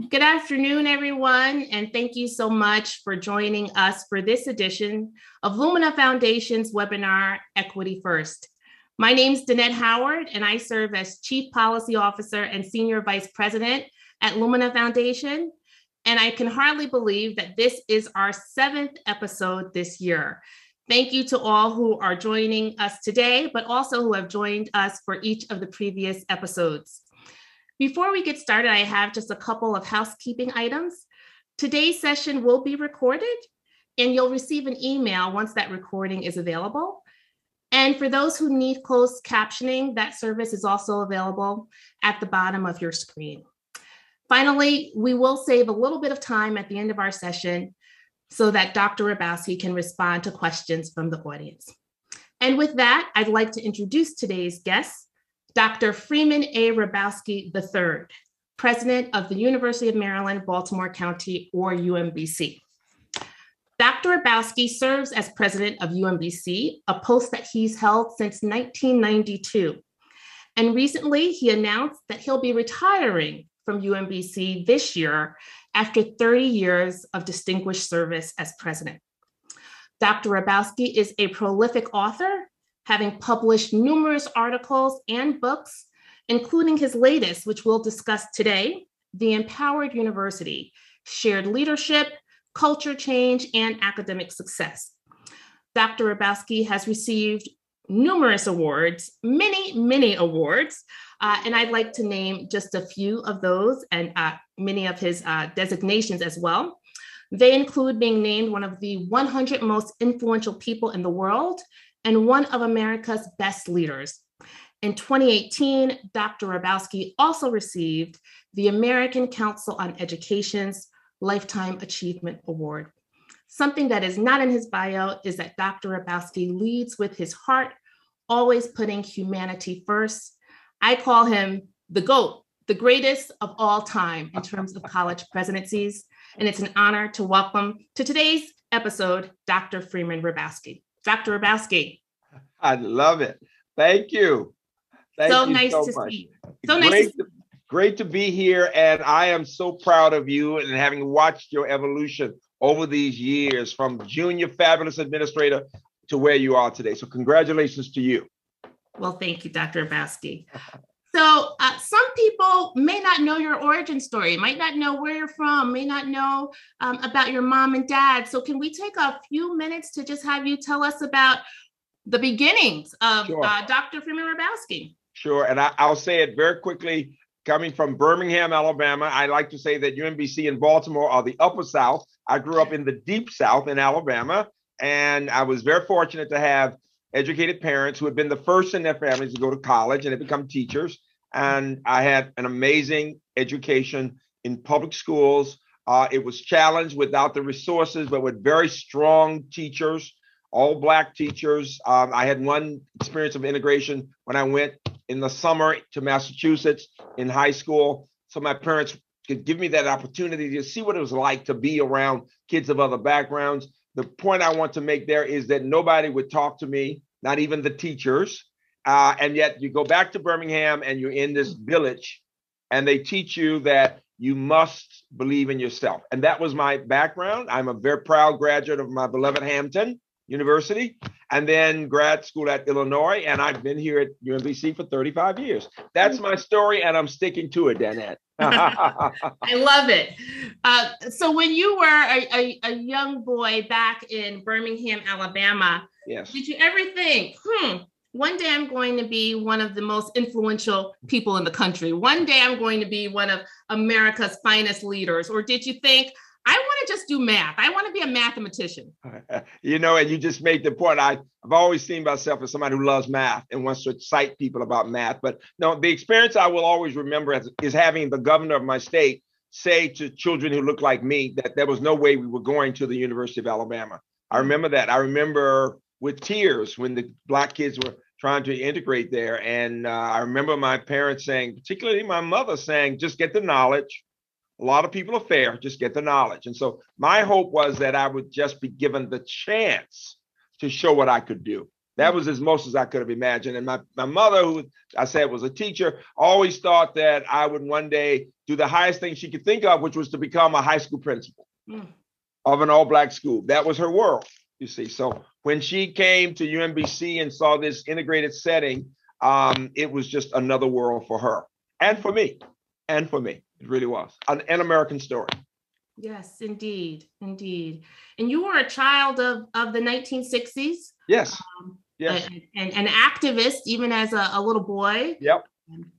Good afternoon, everyone, and thank you so much for joining us for this edition of Lumina Foundation's webinar, Equity First. My name is Danette Howard, and I serve as Chief Policy Officer and Senior Vice President at Lumina Foundation. And I can hardly believe that this is our seventh episode this year. Thank you to all who are joining us today, but also who have joined us for each of the previous episodes. Before we get started, I have just a couple of housekeeping items. Today's session will be recorded, and you'll receive an email once that recording is available. And for those who need closed captioning, that service is also available at the bottom of your screen. Finally, we will save a little bit of time at the end of our session so that Dr. Hrabowski can respond to questions from the audience. And with that, I'd like to introduce today's guests, Dr. Freeman A. Hrabowski III, President of the University of Maryland, Baltimore County, or UMBC. Dr. Hrabowski serves as president of UMBC, a post that he's held since 1992. And recently, he announced that he'll be retiring from UMBC this year after 30 years of distinguished service as president. Dr. Hrabowski is a prolific author having published numerous articles and books, including his latest, which we'll discuss today The Empowered University Shared Leadership, Culture Change, and Academic Success. Dr. Hrabowski has received numerous awards, many, many awards, uh, and I'd like to name just a few of those and uh, many of his uh, designations as well. They include being named one of the 100 most influential people in the world and one of America's best leaders. In 2018, Dr. Hrabowski also received the American Council on Education's Lifetime Achievement Award. Something that is not in his bio is that Dr. Hrabowski leads with his heart, always putting humanity first. I call him the GOAT, the greatest of all time in terms of college presidencies. And it's an honor to welcome to today's episode, Dr. Freeman Hrabowski. Dr. Hrabowski. I love it. Thank you. Thank so you nice so to much. see you. So great nice to, great to be here. And I am so proud of you and having watched your evolution over these years from junior fabulous administrator to where you are today. So congratulations to you. Well, thank you, Dr. Hrabowski. So, uh, some people may not know your origin story, might not know where you're from, may not know um, about your mom and dad. So, can we take a few minutes to just have you tell us about the beginnings of sure. uh, Dr. Freeman Hrabowski? Sure. And I, I'll say it very quickly. Coming from Birmingham, Alabama, I like to say that UMBC and Baltimore are the upper South. I grew up in the deep South in Alabama, and I was very fortunate to have educated parents who had been the first in their families to go to college and had become teachers. And I had an amazing education in public schools. Uh, it was challenged without the resources, but with very strong teachers, all black teachers. Um, I had one experience of integration when I went in the summer to Massachusetts in high school. So my parents could give me that opportunity to see what it was like to be around kids of other backgrounds the point I want to make there is that nobody would talk to me, not even the teachers. Uh, and yet you go back to Birmingham and you're in this village, and they teach you that you must believe in yourself. And that was my background. I'm a very proud graduate of my beloved Hampton University and then grad school at Illinois. And I've been here at UMBC for 35 years. That's my story, and I'm sticking to it, Danette. I love it. Uh, so, when you were a, a, a, young boy back in Birmingham, Alabama, yes. did you ever think, hmm, one day I'm going to be one of the most influential people in the country? One day I'm going to be one of America's finest leaders? Or did you think, I just do math. I want to be a mathematician. you know, and you just made the point. I, I've always seen myself as somebody who loves math and wants to excite people about math. But no, the experience I will always remember is, is having the governor of my state say to children who look like me that there was no way we were going to the University of Alabama. I mm. remember that. I remember with tears when the black kids were trying to integrate there. And uh, I remember my parents saying, particularly my mother saying, just get the knowledge a lot of people are fair, just get the knowledge. And so my hope was that I would just be given the chance to show what I could do. That was as most as I could have imagined. And my, my mother, who I said was a teacher, always thought that I would one day do the highest thing she could think of, which was to become a high school principal mm. of an all black school. That was her world, you see. So when she came to UMBC and saw this integrated setting, um, it was just another world for her and for me. And for me, it really was an, an American story. Yes, indeed, indeed. And you were a child of of the 1960s. Yes. Um, yes. And, an activist, even as a, a little boy. Yep.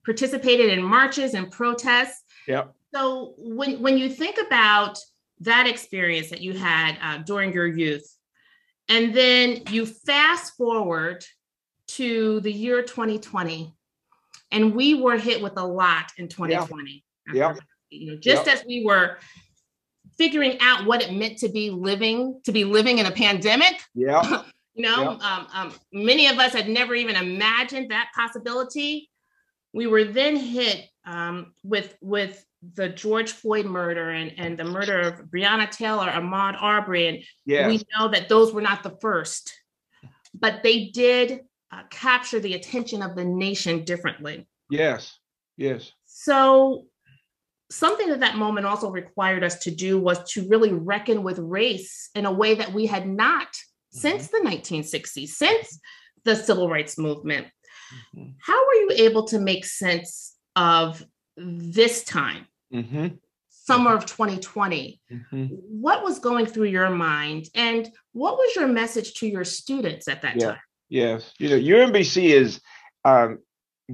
Participated in marches and protests. Yep. So when when you think about that experience that you had uh, during your youth, and then you fast forward to the year 2020, and we were hit with a lot in 2020. Yeah. Yep. You know, just yep. as we were figuring out what it meant to be living to be living in a pandemic. Yeah. you know, um, um, many of us had never even imagined that possibility. We were then hit um, with with the George Floyd murder and, and the murder of Breonna Taylor, Ahmaud Arbery, and yes. we know that those were not the first, but they did uh, capture the attention of the nation differently. Yes, yes. So something that that moment also required us to do was to really reckon with race in a way that we had not mm-hmm. since the 1960s, since the civil rights movement. Mm-hmm. How were you able to make sense of this time, mm-hmm. summer of 2020? Mm-hmm. What was going through your mind, and what was your message to your students at that yeah. time? Yes, you know, UMBC is um,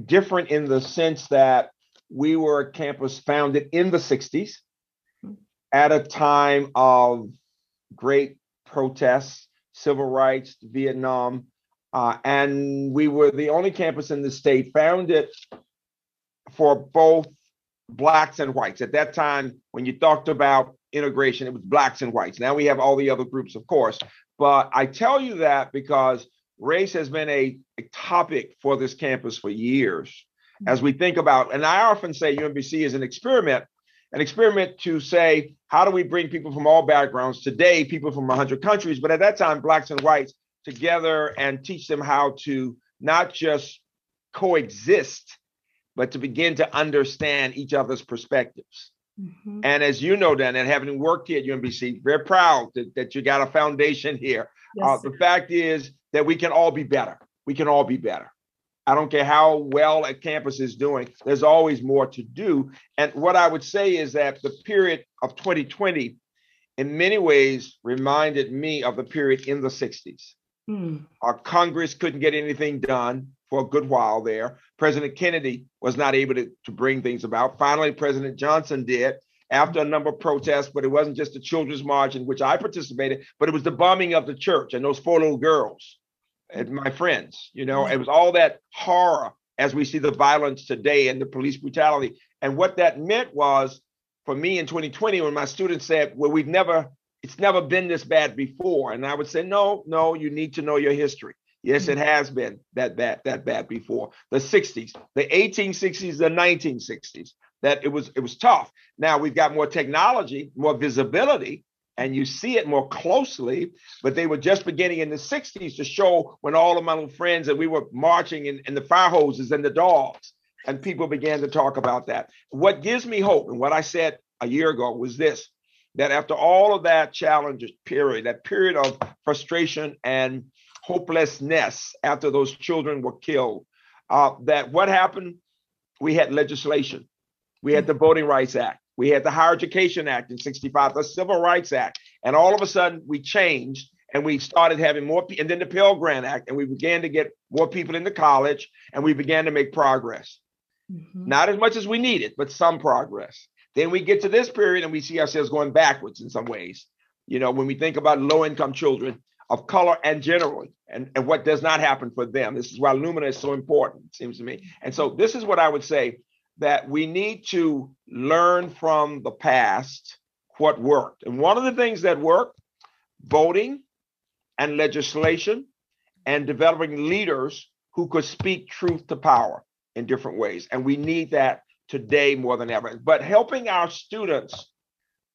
different in the sense that we were a campus founded in the 60s at a time of great protests, civil rights, Vietnam, uh, and we were the only campus in the state founded for both blacks and whites. At that time, when you talked about integration, it was blacks and whites. Now we have all the other groups, of course. But I tell you that because race has been a, a topic for this campus for years as we think about, and I often say UMBC is an experiment, an experiment to say, how do we bring people from all backgrounds today, people from 100 countries, but at that time, blacks and whites together and teach them how to not just coexist, but to begin to understand each other's perspectives. Mm-hmm. And as you know, Dan, and having worked here at UMBC, very proud that, that you got a foundation here. Yes, uh, the fact is that we can all be better. We can all be better. I don't care how well a campus is doing, there's always more to do. And what I would say is that the period of 2020, in many ways, reminded me of the period in the 60s. Hmm. Our Congress couldn't get anything done for a good while there. President Kennedy was not able to, to bring things about. Finally, President Johnson did after a number of protests, but it wasn't just the Children's March in which I participated, but it was the bombing of the church and those four little girls and mm-hmm. my friends. You know, it mm-hmm. was all that horror as we see the violence today and the police brutality. And what that meant was for me in 2020, when my students said, Well, we've never, it's never been this bad before. And I would say, No, no, you need to know your history. Yes, it mm-hmm. has been that bad, that bad before. The 60s, the 1860s, the 1960s. That it was it was tough. Now we've got more technology, more visibility, and you see it more closely. But they were just beginning in the 60s to show when all of my little friends and we were marching in, in the fire hoses and the dogs, and people began to talk about that. What gives me hope, and what I said a year ago was this that after all of that challenge period, that period of frustration and hopelessness after those children were killed, uh, that what happened? We had legislation. We had the Voting Rights Act. We had the Higher Education Act in 65, the Civil Rights Act. And all of a sudden we changed and we started having more, and then the Pell Grant Act, and we began to get more people into college and we began to make progress. Mm-hmm. Not as much as we needed, but some progress. Then we get to this period and we see ourselves going backwards in some ways. You know, when we think about low income children of color and generally, and, and what does not happen for them. This is why Lumina is so important, it seems to me. And so this is what I would say that we need to learn from the past what worked. And one of the things that worked, voting and legislation and developing leaders who could speak truth to power in different ways. And we need that today more than ever. But helping our students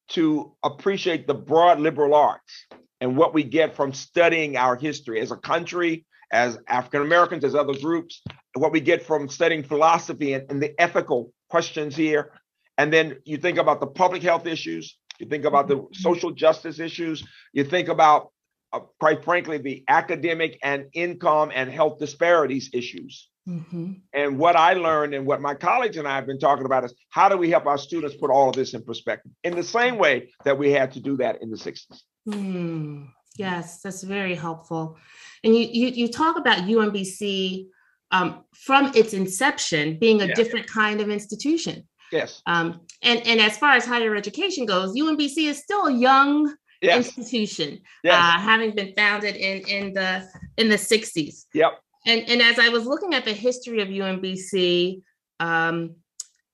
to appreciate the broad liberal arts and what we get from studying our history as a country, as African Americans, as other groups, what we get from studying philosophy and, and, the ethical questions here. And then you think about the public health issues, you think about the mm-hmm. social justice issues, you think about, uh, quite frankly, the academic and income and health disparities issues. Mm-hmm. And what I learned and what my colleagues and I have been talking about is how do we help our students put all of this in perspective in the same way that we had to do that in the 60s. Mm, yes, that's very helpful. And you you, you talk about UMBC um, from its inception being a yeah. different kind of institution. Yes. Um, and and as far as higher education goes, UMBC is still a young yes. institution, yes. Uh, having been founded in in the in the 60s. Yep. And and as I was looking at the history of UMBC, um,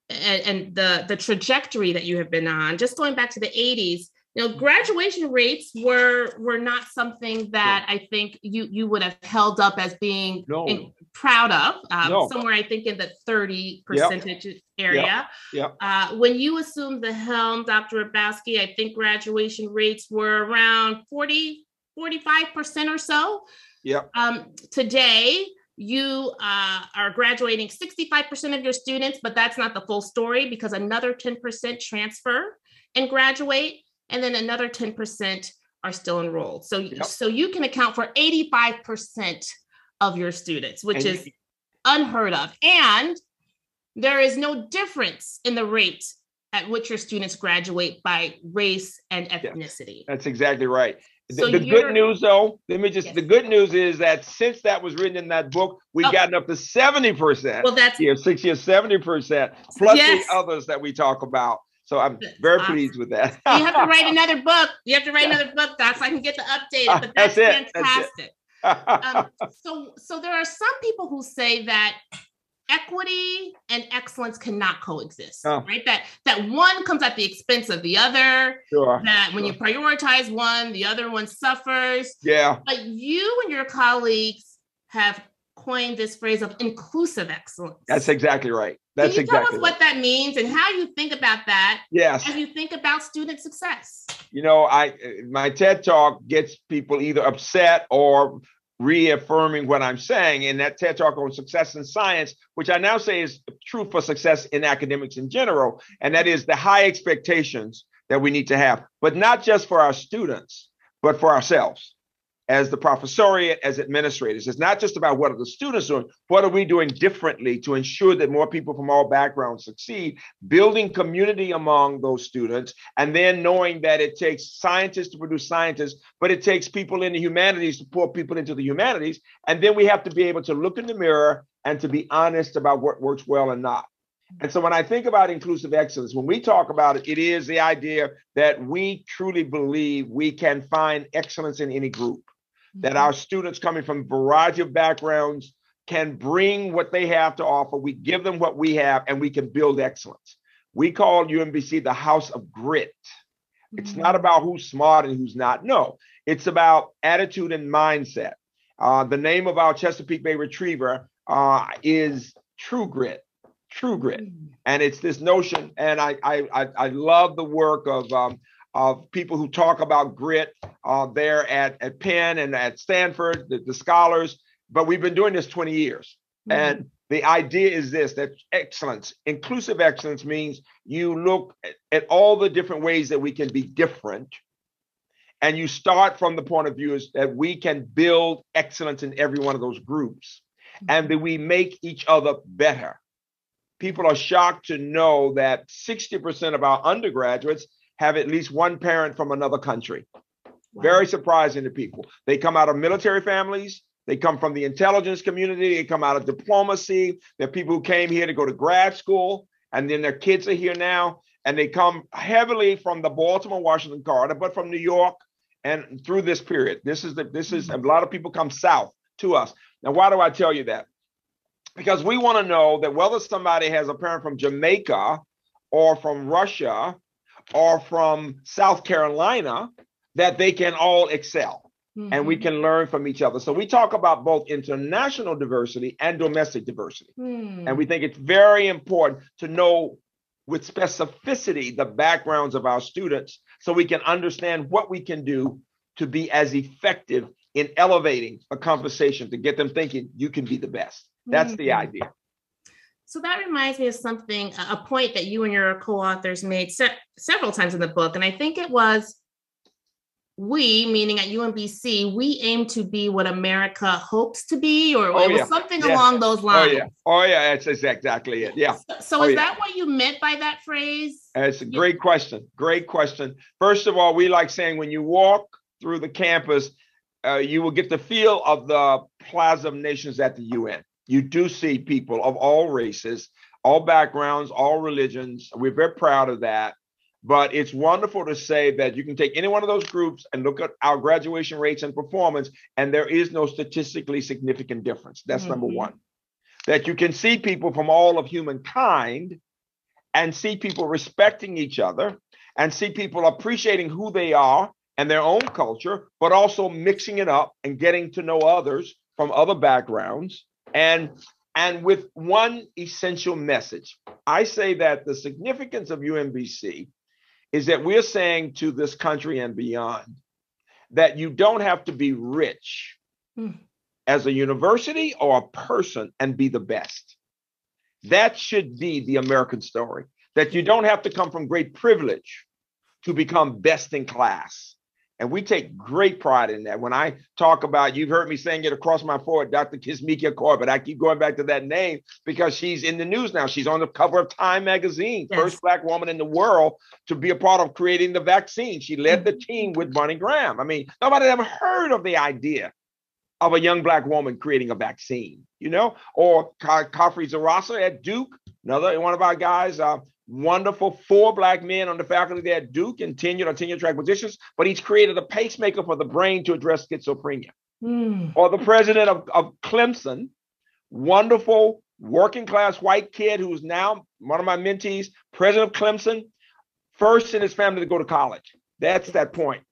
and, and the the trajectory that you have been on, just going back to the 80s, you know graduation rates were were not something that i think you you would have held up as being no. in, proud of um, no. somewhere i think in the 30 percentage yep. area yep. Yep. Uh, when you assumed the helm dr Hrabowski, i think graduation rates were around 40 45% or so yep. Um, today you uh, are graduating 65% of your students but that's not the full story because another 10% transfer and graduate and then another 10% are still enrolled. So, yep. so you can account for 85% of your students, which and is unheard of. And there is no difference in the rate at which your students graduate by race and ethnicity. that's exactly right. So the, the good news, though, let me just, yes. the good news is that since that was written in that book, we've oh. gotten up to 70%. Well, that's here, 60 or 70%, plus yes. the others that we talk about. So I'm very awesome. pleased with that. you have to write another book. You have to write another book, Doc, so I can get the updated. Ah, but that's, that's fantastic. That's um, so, so there are some people who say that equity and excellence cannot coexist, oh. right? That that one comes at the expense of the other. Sure. That when sure. you prioritize one, the other one suffers. Yeah. But you and your colleagues have coined this phrase of inclusive excellence. That's exactly right. That's Can you exactly tell us what that means and how you think about that? Yes. As you think about student success. You know, I my TED talk gets people either upset or reaffirming what I'm saying in that TED talk on success in science, which I now say is true for success in academics in general, and that is the high expectations that we need to have, but not just for our students, but for ourselves as the professoriate, as administrators. It's not just about what are the students doing, what are we doing differently to ensure that more people from all backgrounds succeed, building community among those students, and then knowing that it takes scientists to produce scientists, but it takes people in the humanities to pour people into the humanities. And then we have to be able to look in the mirror and to be honest about what works well and not. And so when I think about inclusive excellence, when we talk about it, it is the idea that we truly believe we can find excellence in any group that our students coming from a variety of backgrounds can bring what they have to offer. We give them what we have and we can build excellence. We call UMBC the house of grit. It's mm-hmm. not about who's smart and who's not. No, it's about attitude and mindset. Uh, the name of our Chesapeake Bay Retriever uh, is True Grit. True Grit, mm. and it's this notion. And I I I, love the work of um, of people who talk about grit uh, there at, at Penn and at Stanford, the, the scholars. But we've been doing this 20 years. Mm-hmm. And the idea is this that excellence, inclusive excellence means you look at, at all the different ways that we can be different. And you start from the point of view is that we can build excellence in every one of those groups mm-hmm. and that we make each other better. People are shocked to know that 60% of our undergraduates have at least one parent from another country. Wow. Very surprising to people. They come out of military families. They come from the intelligence community. They come out of diplomacy. They're people who came here to go to grad school, and then their kids are here now. And they come heavily from the Baltimore Washington corridor, but from New York and through this period. This is the this is a lot of people come south to us. Now, why do I tell you that? Because we want to know that whether somebody has a parent from Jamaica or from Russia or from South Carolina that they can all excel mm-hmm. and we mm-hmm. can learn from each other. So we talk about both international diversity and domestic diversity. Mm. And we think it's very important to know with specificity the backgrounds of our students so we can understand what we can do to be as effective in elevating a conversation to get them thinking you can be the best. That's mm-hmm. the idea. So that reminds me of something, a point that you and your co-authors made se- several times in the book, and I think it was we, meaning at UMBC, we aim to be what America hopes to be, or oh, it was yeah. something yeah. along those lines. Oh yeah, oh yeah, that's exactly it. Yeah. So, so oh, is yeah. that what you meant by that phrase? It's a great question. Great question. First of all, we like saying when you walk through the campus, uh, you will get the feel of the Plaza of Nations at the UN. You do see people of all races, all backgrounds, all religions. We're very proud of that. But it's wonderful to say that you can take any one of those groups and look at our graduation rates and performance, and there is no statistically significant difference. That's mm-hmm. number one. That you can see people from all of humankind and see people respecting each other and see people appreciating who they are and their own culture, but also mixing it up and getting to know others from other backgrounds and and with one essential message. I say that the significance of UMBC is that we're saying to this country and beyond that you don't have to be rich mm. as a university or a person and be the best. That should be the American story. That you don't have to come from great privilege to become best in class. And we take great pride in that. When I talk about, you've heard me saying it across my forehead, Dr. Kizzmekia Corbett. I keep going back to that name because she's in the news now. She's on the cover of Time magazine, yes. first black woman in the world to be a part of creating the vaccine. She led the mm-hmm. team with Barney Graham. I mean, nobody ever heard of the idea of a young black woman creating a vaccine, you know, or Kafui Dzirasa at Duke, another one of our guys, uh, wonderful four black men on the faculty there at Duke and tenured or tenure track positions, but he's created a pacemaker for the brain to address schizophrenia. Mm. Or the president of, of Clemson, wonderful working class white kid who's now one of my mentees, president of Clemson, first in his family to go to college. That's that point.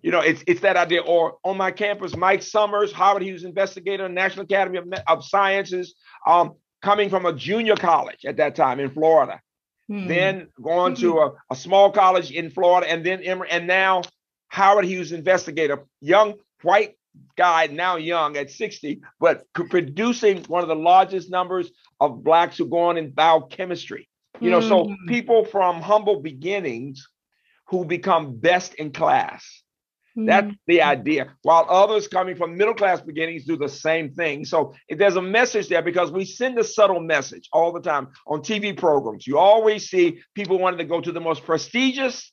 You know, it's it's that idea. Or on my campus, Mike Summers, Howard Hughes investigator, National Academy of, of Sciences, um, coming from a junior college at that time in Florida hmm. then going to a, a, small college in Florida, and then Emory, and now Howard Hughes investigator, young white guy, now young at 60, but producing one of the largest numbers of blacks who go on in biochemistry. You know, so hmm. people from humble beginnings who become best in class that's mm-hmm. the idea. While others coming from middle class beginnings do the same thing. So if there's a message there because we send a subtle message all the time on TV programs. You always see people wanting to go to the most prestigious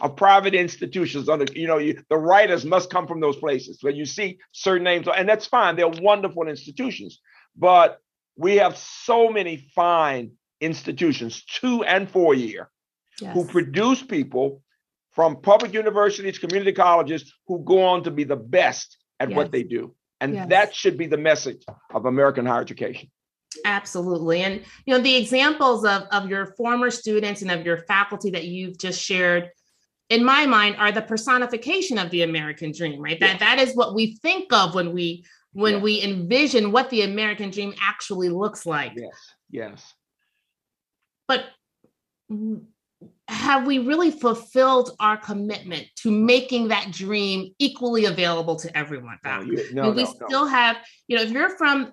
of private institutions. Under you know, you, the writers must come from those places. Where you see certain names, and that's fine. They're wonderful institutions, but we have so many fine institutions, two and four year, yes. who produce people from public universities, community colleges who go on to be the best at yes. what they do. And yes. that should be the message of American higher education. Absolutely. And you know, the examples of, of your former students and of your faculty that you've just shared, in my mind, are the personification of the American dream, right? That yes. that is what we think of when we when yes. we envision what the American dream actually looks like. Yes, yes. But have we really fulfilled our commitment to making that dream equally available to everyone? No, you, no, we no, still have, you know, if you're from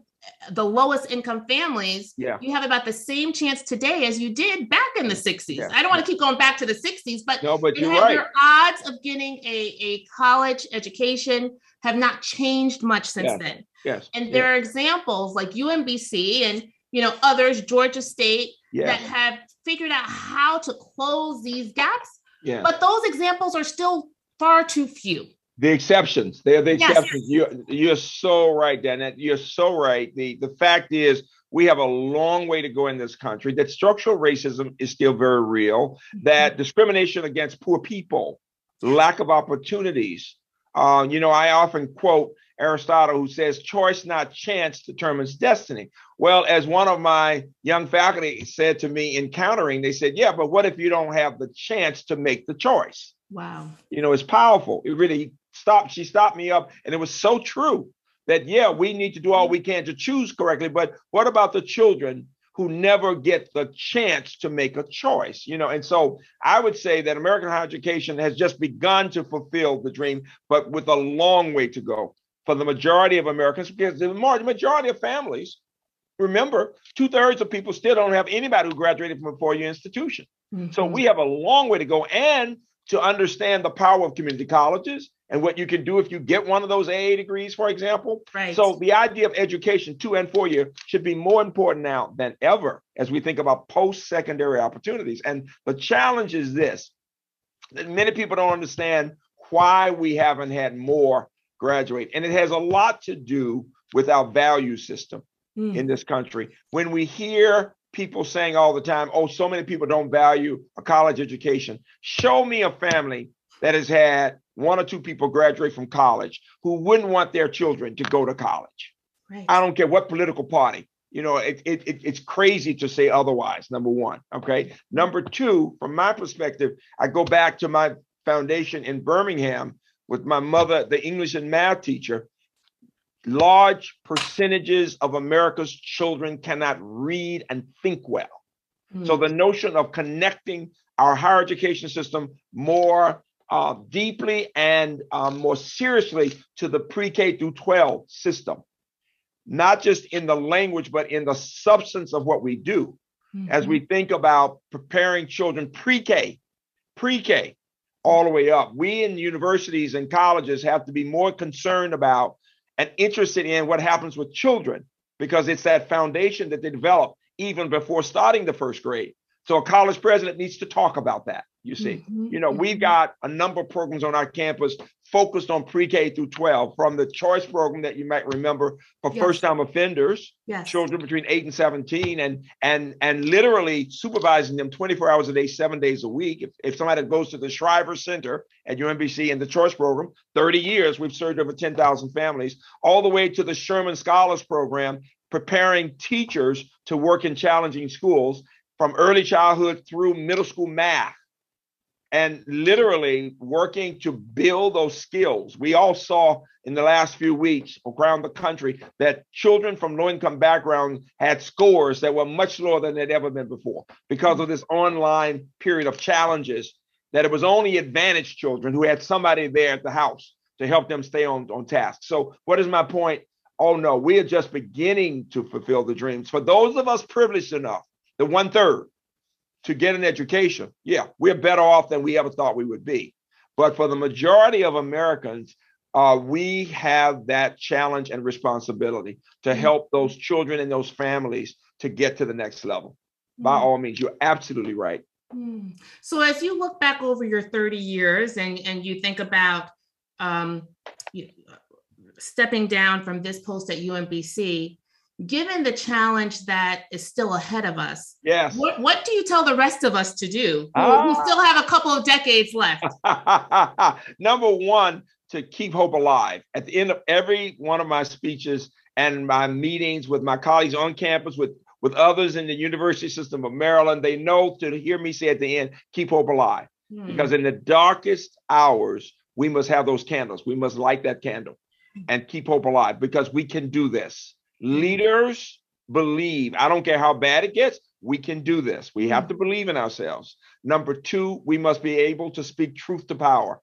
the lowest income families, yeah. you have about the same chance today as you did back in the 60s. Yeah. I don't want to keep going back to the 60s, but, no, but you're right. your odds of getting a, a college education have not changed much since yes. then. Yes. And there are examples like UMBC and you know others, Georgia State, yes. that have figured out how to close these gaps. Yeah. But those examples are still far too few. The exceptions. They're the yes. exceptions. You're, you're so right, Dan. You're so right. The, the fact is, we have a long way to go in this country, that structural racism is still very real, that mm-hmm. discrimination against poor people, lack of opportunities. Uh, you know, I often quote Aristotle, who says choice, not chance, determines destiny. Well, as one of my young faculty said to me encountering, they said, Yeah, but what if you don't have the chance to make the choice? Wow. You know, it's powerful. It really stopped. She stopped me up, and it was so true that, yeah, we need to do all we can to choose correctly. But what about the children who never get the chance to make a choice, you know. And so I would say that American higher education has just begun to fulfill the dream, but with a long way to go for the majority of Americans, because the majority of families, remember, two thirds of people still don't have anybody who graduated from a four year institution. Mm-hmm. So we have a long way to go. And to understand the power of community colleges and what you can do if you get one of those AA degrees, for example. Right. So the idea of education, two and four year, should be more important now than ever as we think about post-secondary opportunities. And the challenge is this: that many people don't understand why we haven't had more graduate, and it has a lot to do with our value system mm. in this country. When we hear people saying all the time, "Oh, so many people don't value a college education," show me a family that has had one or two people graduate from college who wouldn't want their children to go to college. Right. I don't care what political party. You know, it, it, it, it's crazy to say otherwise. Number one. Okay. Number two, from my perspective, I go back to my foundation in Birmingham with my mother, the English and math teacher. Large percentages of America's children cannot read and think well. Mm. So the notion of connecting our higher education system more uh, deeply and um, more seriously to the pre-K through 12 system, not just in the language, but in the substance of what we do. Mm-hmm. As we think about preparing children pre-K, pre-K, all the way up, we in universities and colleges have to be more concerned about and interested in what happens with children because it's that foundation that they develop even before starting the first grade. So a college president needs to talk about that. You see, mm-hmm. you know, we've mm-hmm. got a number of programs on our campus focused on pre-K through 12, from the choice program that you might remember for yes. first-time offenders, yes. children between 8 and 17, and and and literally supervising them 24 hours a day, seven days a week. If, if somebody goes to the Shriver Center at UMBC in the choice program, 30 years, we've served over 10,000 families, all the way to the Sherman Scholars Program, preparing teachers to work in challenging schools from early childhood through middle school math and literally working to build those skills. We all saw in the last few weeks around the country that children from low income backgrounds had scores that were much lower than they'd ever been before because of this online period of challenges that it was only advantaged children who had somebody there at the house to help them stay on, on task. So what is my point? Oh no, we are just beginning to fulfill the dreams. For those of us privileged enough, the one third to get an education, yeah, we're better off than we ever thought we would be. But for the majority of Americans, uh, we have that challenge and responsibility to mm-hmm. help those children and those families to get to the next level. Mm-hmm. By all means, you're absolutely right. Mm. So as you look back over your 30 years and, and you think about um, stepping down from this post at UMBC, given the challenge that is still ahead of us, yes. what, what do you tell the rest of us to do? Uh, we still have a couple of decades left. Number one, to keep hope alive. At the end of every one of my speeches and my meetings with my colleagues on campus, with with others in the university system of Maryland, they know to hear me say at the end, keep hope alive. Hmm. Because in the darkest hours, we must have those candles. We must light that candle and keep hope alive because we can do this. Leaders believe, I don't care how bad it gets, we can do this. We have mm. to believe in ourselves. Number two, we must be able to speak truth to power.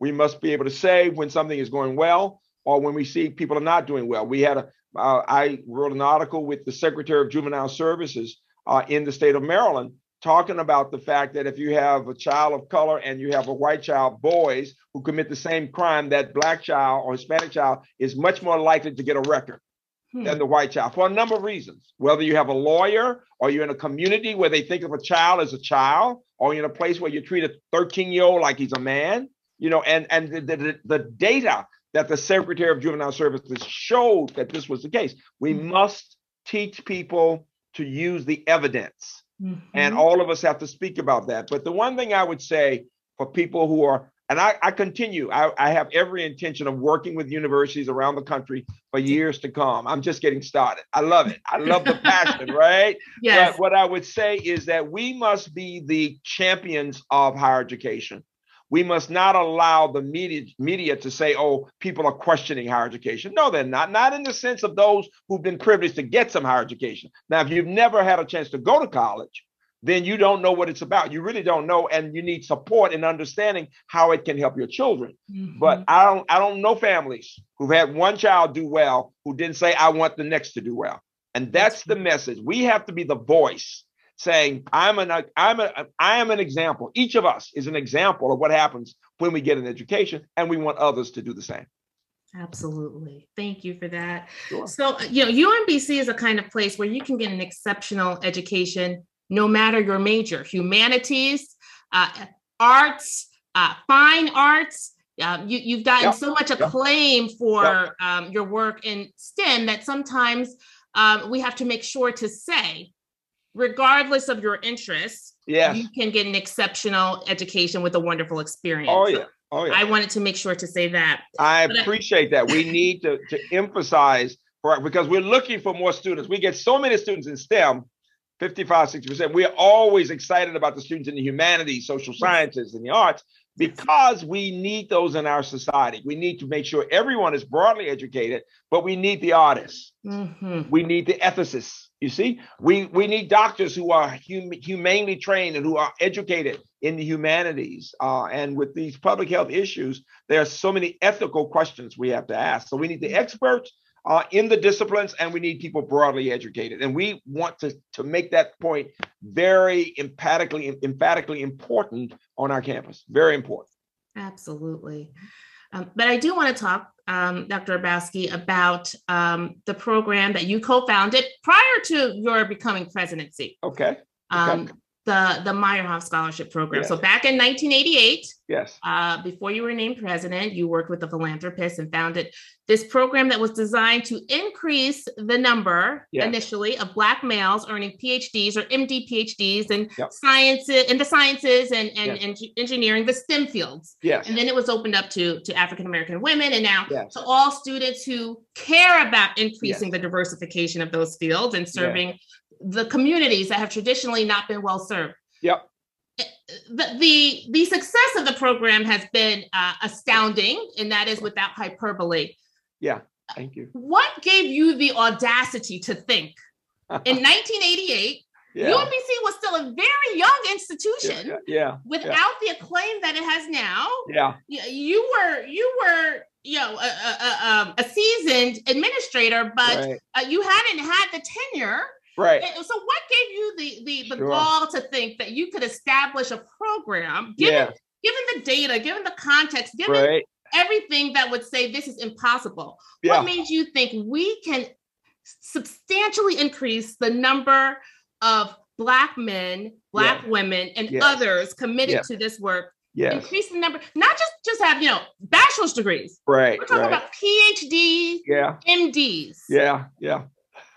We must be able to say when something is going well or when we see people are not doing well. We had a, uh, I wrote an article with the Secretary of Juvenile Services uh, in the state of Maryland talking about the fact that if you have a child of color and you have a white child, boys who commit the same crime, that black child or Hispanic child is much more likely to get a record hmm. than the white child for a number of reasons. Whether you have a lawyer or you're in a community where they think of a child as a child, or you're in a place where you treat a 13 year old like he's a man, you know, and and the, the, the data that the Secretary of Juvenile Services showed that this was the case. We hmm must teach people to use the evidence. Mm-hmm. And all of us have to speak about that. But the one thing I would say for people who are and I, I continue. I, I, have every intention of working with universities around the country for years to come. I'm just getting started. I love it. I love the passion, right? Yes. But what I would say is that we must be the champions of higher education. we must not allow the media, media to say, oh, people are questioning higher education. No, they're not. Not in the sense of those who've been privileged to get some higher education. Now, if you've never had a chance to go to college, then you don't know what it's about. You really don't know, and you need support and understanding how it can help your children. Mm-hmm. But I don't, I don't know families who've had one child do well who didn't say, "I want the next to do well." And that's the message. We have to be the voice saying, "I'm an, I'm a, I am an example." Each of us is an example of what happens when we get an education, and we want others to do the same. Absolutely. Thank you for that. Sure. So, you know, UMBC is a kind of place where you can get an exceptional education no matter your major humanities, uh, arts, uh, fine arts. Um, you, have gotten so much acclaim for. Um, your work in STEM that sometimes um, we have to make sure to say, regardless of your interests, yes. you can get an exceptional education with a wonderful experience. Oh, yeah. Oh, yeah. I wanted to make sure to say that. I but appreciate I- that. We need to, to emphasize for, because we're looking for more students. We get so many students in STEM 55, 60%. We're always excited about the students in the humanities, social sciences, and the arts because we need those in our society. We need to make sure everyone is broadly educated, but we need the artists. Mm-hmm. We need the ethicists. You see, we, we need doctors who are hum- humanely trained and who are educated in the humanities. Uh, and with these public health issues, there are so many ethical questions we have to ask. So we need the mm-hmm. experts uh, in the disciplines, and we need people broadly educated. And we want to, to make that point very emphatically, emphatically important on our campus. Very important. Absolutely. Um, but I do want to talk, um, Dr. Hrabowski, about um, the program that you co-founded prior to your becoming presidency. Okay. Um, okay the the Meyerhoff Scholarship Program. Yes. So back in 1988, yes, uh, before you were named president, you worked with a philanthropist and founded this program that was designed to increase the number yes. initially of Black males earning PhDs or MD PhDs in yep. sciences in the sciences and and, yes. and, engineering, the STEM fields. Yes, and then it was opened up to to African American women, and now to all students who care about increasing the diversification of those fields and serving the communities that have traditionally not been well served. Yep. The, the, the success of the program has been uh, astounding, and that is without hyperbole. Yeah, thank you. What gave you the audacity to think in 1988 yeah. UMBC was still a very young institution. Yeah, yeah without yeah. the acclaim that it has now. Yeah. You were you were you know a, a, a, um, a seasoned administrator, but right. uh, you hadn't had the tenure Right. And so what gave you the the, the sure. gall to think that you could establish a program given yeah. given the data, given the context, given right. everything that would say this is impossible? Yeah. What made you think we can substantially increase the number of black men, black yeah. women, and yes. others committed yes. to this work Yes. Increase the number, not just just have, you know, bachelor's degrees. Right. We're talking right. about PhDs, yeah. MDs. Yeah, yeah.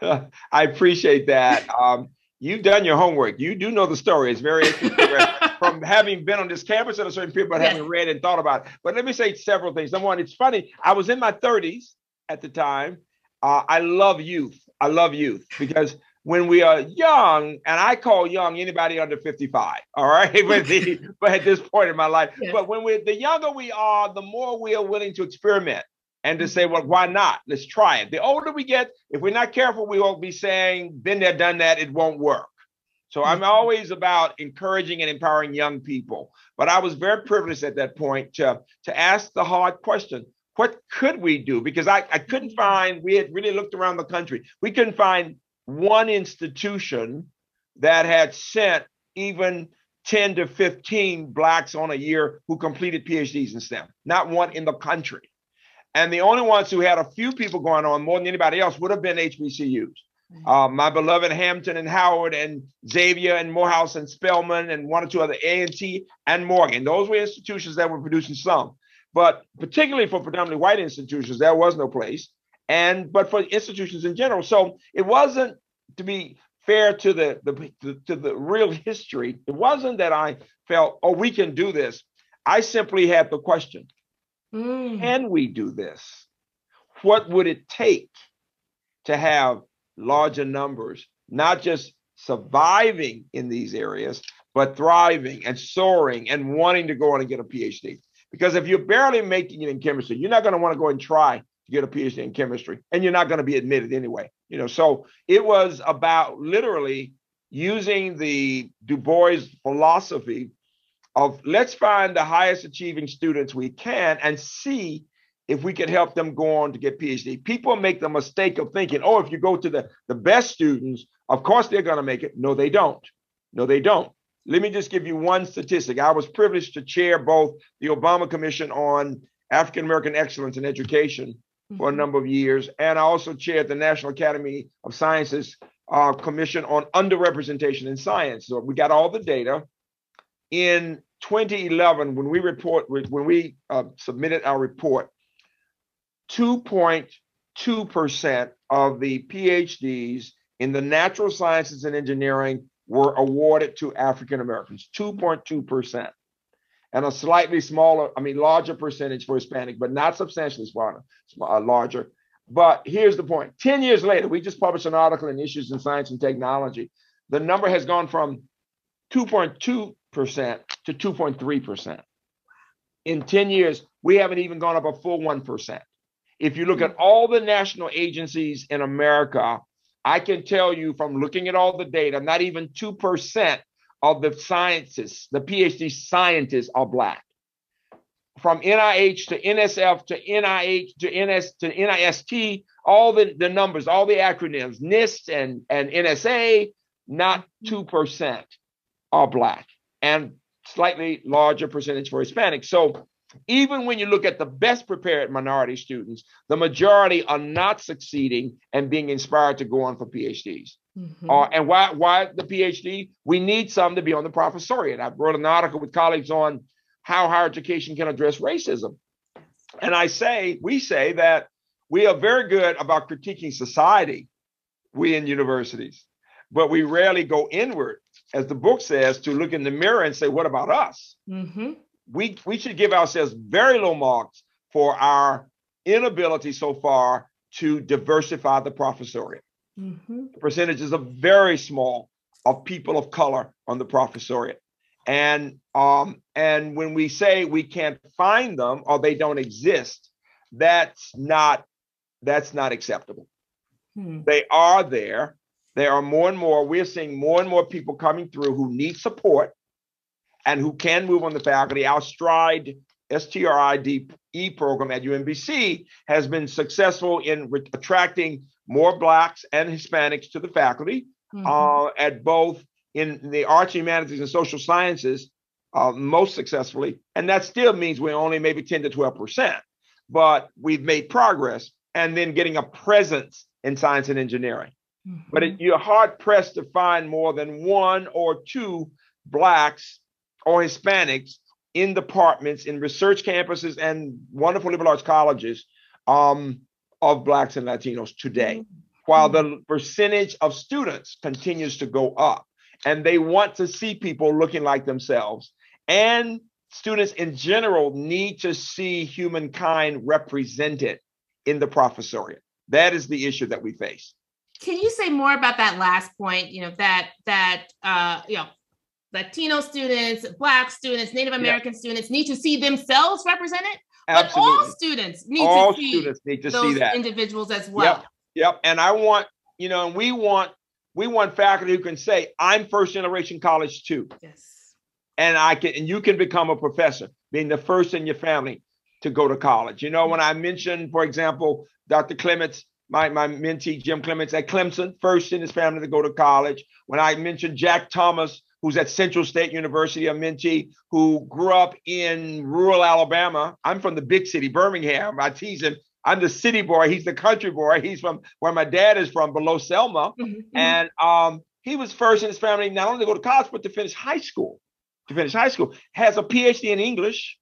I appreciate that. Um, you've done your homework. You do know the story. It's very interesting from having been on this campus at a certain period, but yes. having read and thought about it. But let me say several things. Number one, it's funny. I was in my 30s at the time. Uh, I love youth. I love youth because when we are young, and I call young anybody under 55, all right, but, the, but at this point in my life, yes. but when we're the younger we are, the more we are willing to experiment and to say, well, why not? Let's try it. The older we get, if we're not careful, we won't be saying, been there, done that, it won't work. So I'm mm-hmm. always about encouraging and empowering young people. But I was very privileged at that point to, to ask the hard question what could we do? Because I, I couldn't mm-hmm. find, we had really looked around the country, we couldn't find one institution that had sent even 10 to 15 Blacks on a year who completed PhDs in STEM, not one in the country. And the only ones who had a few people going on more than anybody else would have been HBCUs. Uh, my beloved Hampton and Howard and Xavier and Morehouse and Spelman and one or two other A&T and Morgan. Those were institutions that were producing some. But particularly for predominantly white institutions, there was no place. And but for institutions in general. So it wasn't to be fair to the, the to, to the real history. It wasn't that I felt, oh, we can do this. I simply had the question Mm. Can we do this? What would it take to have larger numbers, not just surviving in these areas, but thriving and soaring and wanting to go on and get a PhD. Because if you're barely making it in chemistry, you're not going to want to go and try to get a PhD in chemistry, and you're not going to be admitted anyway. You know, so it was about literally using the Du Bois philosophy of let's find the highest achieving students we can and see if we can help them go on to get PhD. People make the mistake of thinking, oh, if you go to the, the best students, of course they're going to make it. No, they don't. No, they don't. Let me just give you one statistic. I was privileged to chair both the Obama Commission on African American Excellence in Education mm-hmm. for a mm-hmm. number of years, and I also chaired the National Academy of Sciences uh, Commission on Underrepresentation in Science. So we got all the data. In 2011, when we report, when we uh, submitted our report, 2.2% of the PhDs in the natural sciences and engineering were awarded to African Americans, 2.2%. And a slightly smaller, I mean, larger percentage for Hispanic, but not substantially smaller, uh, larger. But here's the point 10 years later, we just published an article in Issues in Science and Technology. The number has gone from 2.2% to 2.3%. In 10 years, we haven't even gone up a full 1%. If you look at mm. all the national agencies in America, I can tell you from looking at all the data, not even 2% of the scientists, the PhD scientists are Black. From NIH to NSF to NIH to NS to NIST, all the, the numbers, all the acronyms, NIST and, and NSA, not mm. 2% are Black and slightly larger percentage for Hispanic. So even when you look at the best prepared minority students, the majority are not succeeding and being inspired to go on for PhDs. Mm-hmm. Uh, and why, why the PhD? We need some to be on the professoriate. I wrote an article with colleagues on how higher education can address racism. And I say, we say that we are very good about critiquing society, we in universities, but we rarely go inward, as the book says, to look in the mirror and say, what about us? Mm-hmm we we should give ourselves very low marks for our inability so far to diversify the professoriate. Mm-hmm. The percentages are very small of people of color on the professoriate. And um, and when we say we can't find them or they don't exist, that's not that's not acceptable. Hmm. They are there. There are more and more. We're seeing more and more people coming through who need support and who can move on the faculty. Our STRIDE, S-T-R-I-D-E program at UMBC has been successful in re- attracting more Blacks and Hispanics to the faculty mm-hmm. uh, at both in the arts, humanities, and social sciences uh, most successfully. And that still means we're only maybe 10 to 12%, but we've made progress and then getting a presence in science and engineering. Mm-hmm. But it, you're hard pressed to find more than one or two Blacks or Hispanics in departments, in research campuses, and wonderful liberal arts colleges um, of Blacks and Latinos today, mm-hmm. while the percentage of students continues to go up. And they want to see people looking like themselves. And students in general need to see humankind represented in the professoriate. That is the issue that we face. Can you say more about that last point? You know that that uh, you know Latino students, Black students, Native American yeah. students need to see themselves represented, Absolutely. but all students need all to see students need to those see that. individuals as well. Yep. yep. And I want, you know, and we want we want faculty who can say, I'm first generation college too. Yes. And I can and you can become a professor, being the first in your family to go to college. You know, when I mentioned, for example, Dr. Clements, my, my mentee, Jim Clements at Clemson, first in his family to go to college. When I mentioned Jack Thomas, who's at Central State University, a mentee who grew up in rural Alabama. I'm from the big city, Birmingham. I tease him. I'm the city boy. He's the country boy. He's from where my dad is from, below Selma. Mm-hmm. And um, he was first in his family not only to go to college, but to finish high school. To finish high school, has a PhD in English,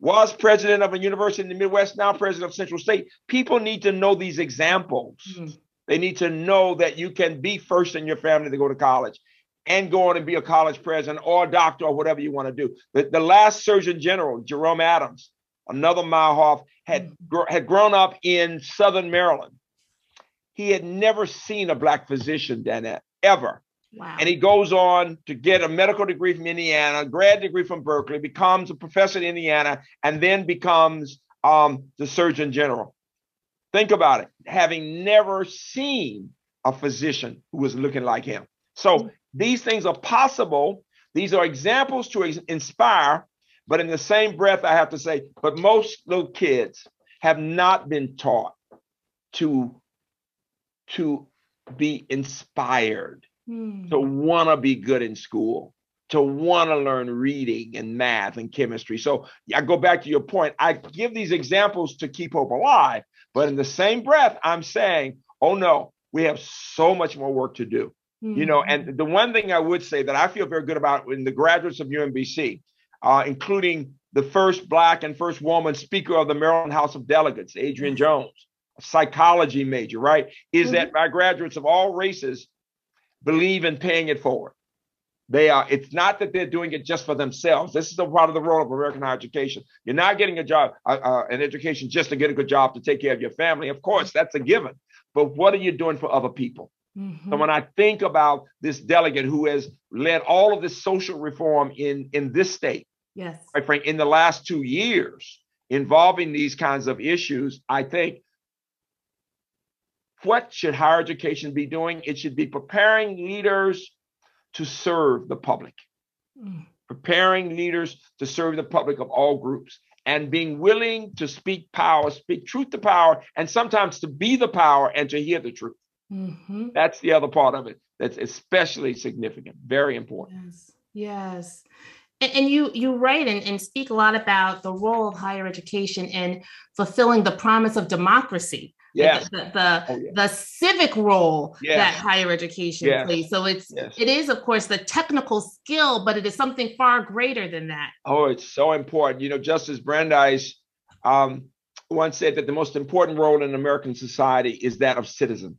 was president of a university in the Midwest, now president of Central State. People need to know these examples. Mm-hmm. They need to know that you can be first in your family to go to college and go on and be a college president or a doctor or whatever you want to do. The, the last Surgeon General, Jerome Adams, another Meyerhoff, had, gr- had grown up in Southern Maryland. He had never seen a black physician, Danette, ever. Wow. And he goes on to get a medical degree from Indiana, a grad degree from Berkeley, becomes a professor in Indiana, and then becomes um, the Surgeon General. Think about it, having never seen a physician who was looking like him. So these things are possible. These are examples to inspire, but in the same breath, I have to say, but most little kids have not been taught to, to be inspired hmm. to want to be good in school, to want to learn reading and math and chemistry. So I go back to your point. I give these examples to keep hope alive, but in the same breath, I'm saying, oh no, we have so much more work to do. Hmm. You know, and the one thing I would say that I feel very good about in the graduates of UMBC, uh, including the first Black and first woman Speaker of the Maryland House of Delegates, Adrienne Jones, a psychology major, right? Is mm-hmm. that my graduates of all races believe in paying it forward. They are, it's not that they're doing it just for themselves. This is a part of the role of American higher education. You're not getting a job, uh, uh, an education just to get a good job to take care of your family. Of course, that's a given. But what are you doing for other people? Mm-hmm. So when I think about this delegate who has led all of this social reform in, in this state, yes, quite frank, in the last two years involving these kinds of issues, I think what should higher education be doing? It should be preparing leaders to serve the public, mm. preparing leaders to serve the public of all groups, and being willing to speak power, speak truth to power, and sometimes to be the power and to hear the truth. Mm-hmm. That's the other part of it that's especially significant, very important. Yes. Yes. And, and you you write and, and speak a lot about the role of higher education in fulfilling the promise of democracy yes. the the, oh, yeah. the civic role yes. that higher education yes. plays. So it's yes. it is of course the technical skill, but it is something far greater than that. Oh, it's so important. You know, Justice Brandeis um, once said that the most important role in American society is that of citizen.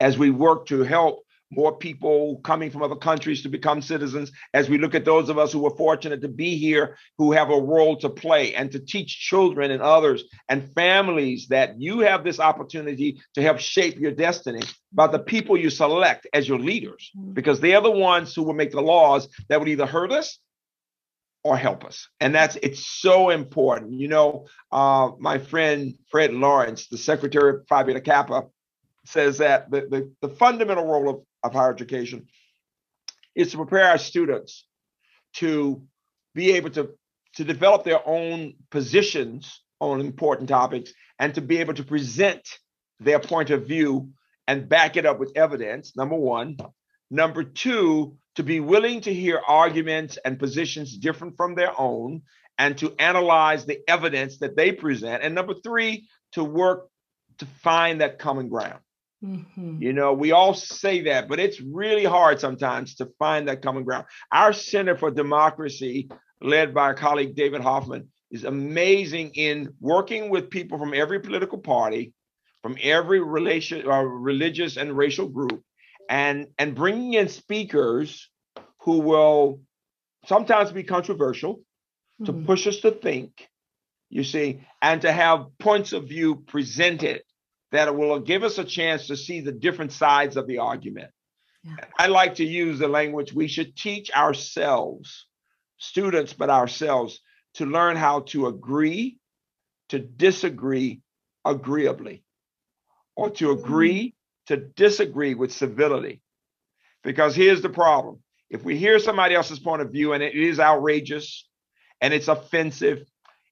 As we work to help more people coming from other countries to become citizens, as we look at those of us who are fortunate to be here, who have a role to play and to teach children and others and families that you have this opportunity to help shape your destiny by the people you select as your leaders, mm-hmm. because they are the ones who will make the laws that would either hurt us or help us. And that's it's so important. You know, uh, my friend Fred Lawrence, the secretary of Phi Beta Kappa, says that the, the, the fundamental role of of higher education is to prepare our students to be able to, to develop their own positions on important topics and to be able to present their point of view and back it up with evidence, number one. Number two, to be willing to hear arguments and positions different from their own and to analyze the evidence that they present. And number three, to work to find that common ground. Mm-hmm. You know, we all say that, but it's really hard sometimes to find that common ground. Our Center for Democracy, led by our colleague David Hoffman, is amazing in working with people from every political party, from every relation, uh, religious and racial group, and and bringing in speakers who will sometimes be controversial mm-hmm. to push us to think. You see, and to have points of view presented that it will give us a chance to see the different sides of the argument. Yeah. I like to use the language we should teach ourselves, students, but ourselves, to learn how to agree, to disagree agreeably, or to mm-hmm. agree to disagree with civility. Because here's the problem if we hear somebody else's point of view and it is outrageous and it's offensive,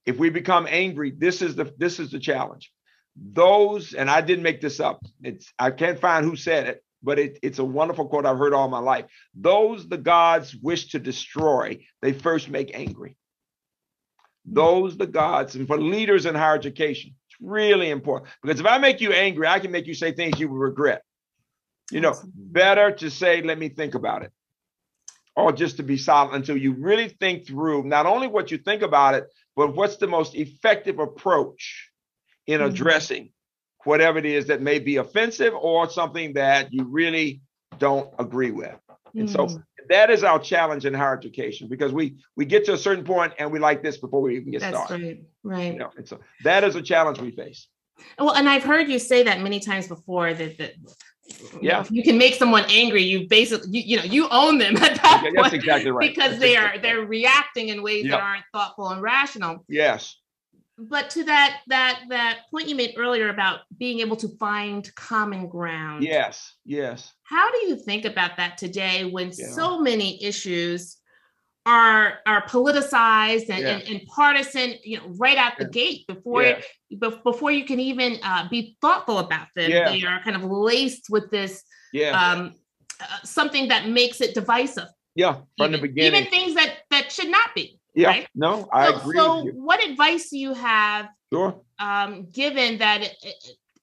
if we become angry, this is the this is the challenge those, and I didn't make this up. It's I can't find who said it, but it, it's a wonderful quote I've heard all my life. Those the gods wish to destroy, they first make angry. Those the gods, and for leaders in higher education, it's really important because if I make you angry, I can make you say things you will regret. You know, better to say, let me think about it, or just to be silent until you really think through not only what you think about it, but what's the most effective approach in mm-hmm. addressing mm-hmm. whatever it is that may be offensive or something that you really don't agree with. And mm-hmm. so that is our challenge in higher education because we we get to a certain point and we like this before we even get That's started. Right, right. You know, and so that is a challenge we face. Well, and I've heard you say that many times before that, that yeah. you can make someone angry, you basically you, you know you own them at that Yeah, point that's exactly right. because That's they are exactly they're reacting in ways Yep. that aren't thoughtful and rational. yes, But to that that that point you made earlier about being able to find common ground. yes, yes. How do you think about that today when Yeah. so many issues are are politicized and, and, and partisan, you know, right out the Yeah. gate before bef- before you can even uh, be thoughtful about them? They are kind of laced with this um, uh, something that makes it divisive. yeah. From the beginning. even things that that should not be. Yeah. right? No, I so, agree so what advice do you have Sure. um, given that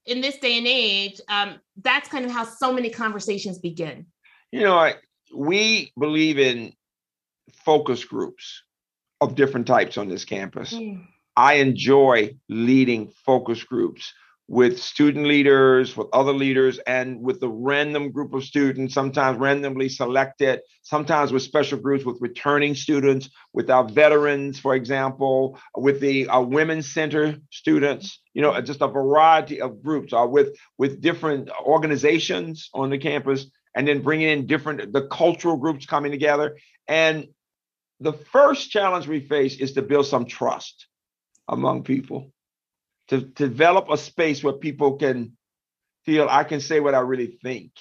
in this day and age, um, that's kind of how so many conversations begin. You know, I, we believe in focus groups of different types on this campus. I enjoy leading focus groups with student leaders, with other leaders, and with the random group of students, sometimes randomly selected, sometimes with special groups with returning students, with our veterans, for example, with the uh, women's center students, you know, just a variety of groups, uh, with, with different organizations on the campus, and then bringing in different, the cultural groups coming together. And the first challenge we face is to build some trust among people to, to develop a space where people can feel I can say what I really think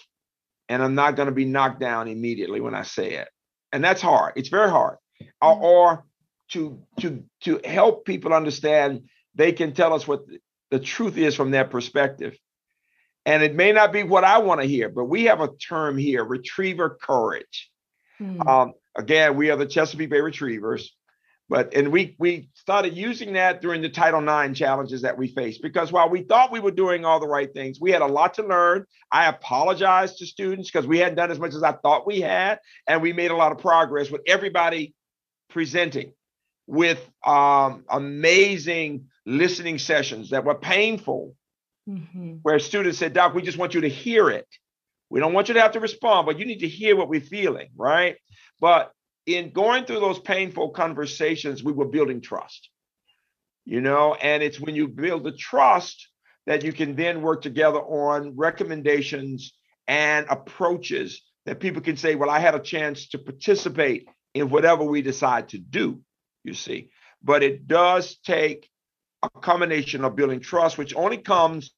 and I'm not going to be knocked down immediately when I say it. And that's hard. It's very hard. Or, or to to to help people understand they can tell us what the, truth is from their perspective. And it may not be what I want to hear, but we have a term here, retriever courage. Hmm. Um, again, we are the Chesapeake Bay Retrievers, but and we we started using that during the Title IX challenges that we faced because while we thought we were doing all the right things, we had a lot to learn. I apologized to students because we hadn't done as much as I thought we had, and we made a lot of progress with everybody presenting with um, amazing listening sessions that were painful Mhm. where students said, Doc, we just want you to hear it. We don't want you to have to respond, but you need to hear what we're feeling, right? But in going through those painful conversations, we were building trust, you know, and it's when you build the trust that you can then work together on recommendations and approaches that people can say, well, I had a chance to participate in whatever we decide to do, you see. But it does take a combination of building trust, which only comes